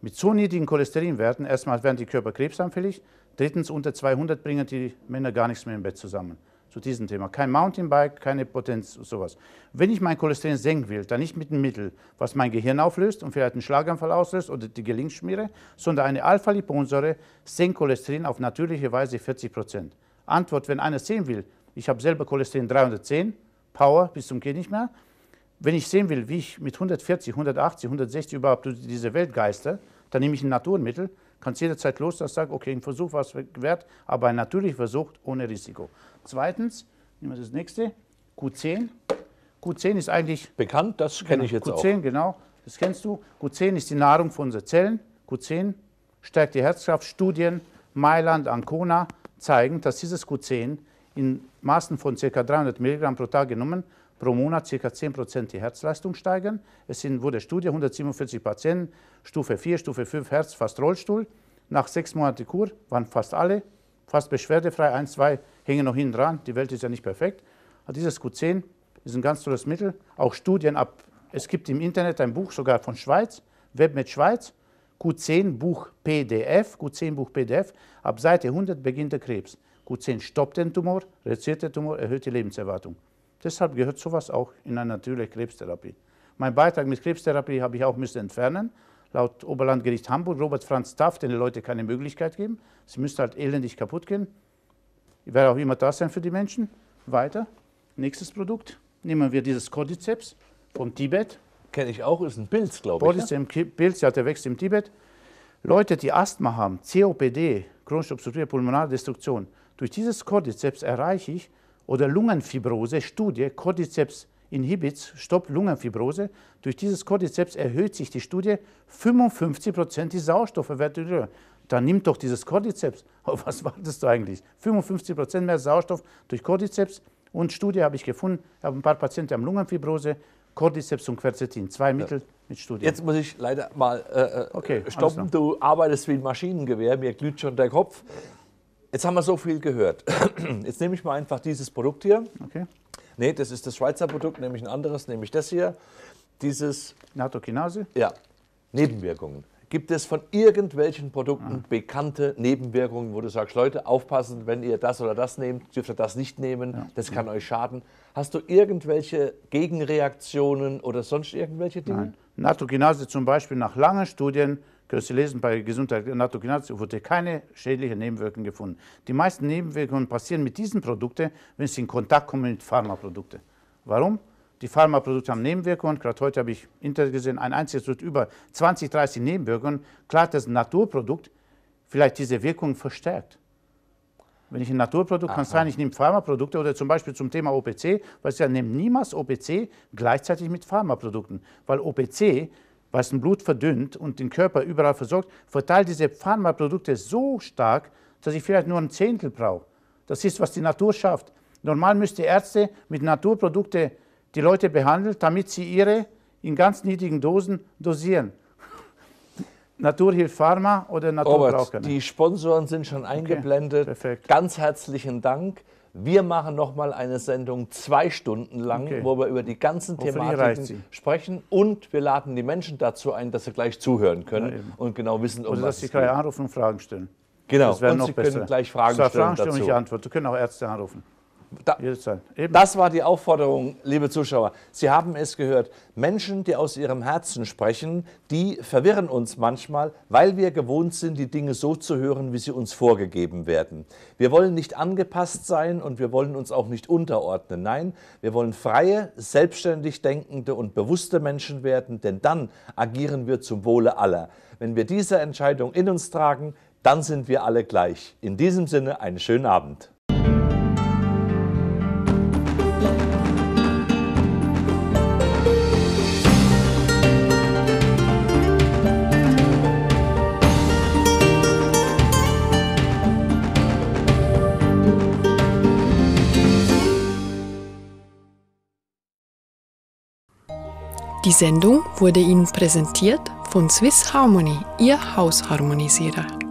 Mit so niedrigen Cholesterinwerten, erstmal werden die Körper krebsanfällig, drittens unter 200 bringen die Männer gar nichts mehr im Bett zusammen. Zu diesem Thema. Kein Mountainbike, keine Potenz, sowas. Wenn ich mein Cholesterin senken will, dann nicht mit einem Mittel, was mein Gehirn auflöst und vielleicht einen Schlaganfall auslöst oder die Gelenkschmiere, sondern eine Alpha-Liponsäure senkt Cholesterin auf natürliche Weise 40 Prozent. Antwort, wenn einer sehen will, ich habe selber Cholesterin 310, Power bis zum geht nicht mehr. Wenn ich sehen will, wie ich mit 140, 180, 160 überhaupt durch diese Welt geister, dann nehme ich ein Naturmittel, kann es jederzeit los, dass ich sage, okay, ein Versuch war es wert, aber ein natürlicher Versuch ohne Risiko. Zweitens, nehmen wir das nächste, Q10. Q10 ist eigentlich... Bekannt, das kenne genau, ich jetzt Q10, auch. Q10, genau, das kennst du. Q10 ist die Nahrung von unseren Zellen. Q10 stärkt die Herzkraft. Studien, Mailand, Ancona zeigen, dass dieses Q10 in Maßen von ca. 300 Milligramm pro Tag genommen pro Monat ca. 10 Prozent die Herzleistung steigern. Es sind, wurde Studie, 147 Patienten, Stufe 4, Stufe 5 Herz, fast Rollstuhl. Nach sechs Monaten Kur waren fast alle fast beschwerdefrei. Ein, zwei hängen noch hinten dran. Die Welt ist ja nicht perfekt. Aber dieses Q10 ist ein ganz tolles Mittel. Auch Studien ab. Es gibt im Internet ein Buch sogar von Schweiz, WebMed Schweiz. Q10 Buch PDF, Q10 Buch PDF. Ab Seite 100 beginnt der Krebs. Q10 stoppt den Tumor, reduziert den Tumor, erhöht die Lebenserwartung. Deshalb gehört sowas auch in eine natürliche Krebstherapie. Mein Beitrag mit Krebstherapie habe ich auch müssen entfernen. Laut Oberlandgericht Hamburg, Robert Franz darf den Leuten keine Möglichkeit geben. Sie müsste halt elendig kaputt gehen. Ich werde auch immer da sein für die Menschen. Weiter. Nächstes Produkt. Nehmen wir dieses Cordyceps vom Tibet. Kenne ich auch, ist ein Pilz, glaube ich. Cordyceps, ne? Pilz, ja, der wächst im Tibet. Leute, die Asthma haben, COPD, chronische obstruktive pulmonale Destruktion, durch dieses Cordyceps erreiche ich, oder Lungenfibrose, Studie, Cordyceps inhibits, stoppt Lungenfibrose. Durch dieses Cordyceps erhöht sich die Studie 55 Prozent die Sauerstoffwerte. Dann nimmt doch dieses Cordyceps. Auf was wartest du eigentlich? 55 Prozent mehr Sauerstoff durch Cordyceps. Und Studie habe ich gefunden, habe ein paar Patienten haben Lungenfibrose, Cordyceps und Quercetin, zwei Mittel ja. mit Studien. Jetzt muss ich leider mal äh, äh okay, stoppen. Du arbeitest wie ein Maschinengewehr, mir glüht schon der Kopf. Jetzt haben wir so viel gehört. Jetzt nehme ich mal einfach dieses Produkt hier. Okay. Nee, das ist das Schweizer Produkt, nämlich ein anderes, nämlich das hier. Dieses. Natokinase? Ja. Nebenwirkungen. Gibt es von irgendwelchen Produkten ah. bekannte Nebenwirkungen, wo du sagst, Leute, aufpassen, wenn ihr das oder das nehmt, dürft ihr das nicht nehmen, ja. das kann ja. euch schaden. Hast du irgendwelche Gegenreaktionen oder sonst irgendwelche Dinge? Nein. Natokinase zum Beispiel nach langen Studien können Sie lesen, bei Gesundheit Natokinase wurde keine schädliche Nebenwirkung gefunden. Die meisten Nebenwirkungen passieren mit diesen Produkten, wenn sie in Kontakt kommen mit Pharmaprodukten. Warum? Die Pharmaprodukte haben Nebenwirkungen. Gerade heute habe ich Internet gesehen, ein einziges Produkt über 20, 30 Nebenwirkungen. Klar, das Naturprodukt vielleicht diese Wirkung verstärkt. Wenn ich ein Naturprodukt kann sein, ich nehme Pharmaprodukte oder zum Beispiel zum Thema OPC, weil ich ja nehme niemals OPC gleichzeitig mit Pharmaprodukten, weil OPC was ein Blut verdünnt und den Körper überall versorgt, verteilt diese Pharmaprodukte so stark, dass ich vielleicht nur ein Zehntel brauche. Das ist, was die Natur schafft. Normal müsste Ärzte mit Naturprodukten die Leute behandeln, damit sie ihre in ganz niedrigen Dosen dosieren. Natur hilft Pharma oder Natur Robert, braucht keine. Die Sponsoren sind schon eingeblendet. Okay, perfekt. Ganz herzlichen Dank. Wir machen nochmal eine Sendung zwei Stunden lang, okay. wo wir über die ganzen Thematiken sprechen und wir laden die Menschen dazu ein, dass sie gleich zuhören können ja, und genau wissen, um Oder was dass sie gleich anrufen und Fragen stellen. Genau, das und noch sie besser. können gleich Fragen stellen Fragen stellen dazu. Ich antworte. Sie können auch Ärzte anrufen. Da, das war die Aufforderung, liebe Zuschauer. Sie haben es gehört. Menschen, die aus ihrem Herzen sprechen, die verwirren uns manchmal, weil wir gewohnt sind, die Dinge so zu hören, wie sie uns vorgegeben werden. Wir wollen nicht angepasst sein und wir wollen uns auch nicht unterordnen. Nein, wir wollen freie, selbstständig denkende und bewusste Menschen werden, denn dann agieren wir zum Wohle aller. Wenn wir diese Entscheidung in uns tragen, dann sind wir alle gleich. In diesem Sinne einen schönen Abend. Die Sendung wurde Ihnen präsentiert von Swiss Harmony, Ihr Hausharmonisierer.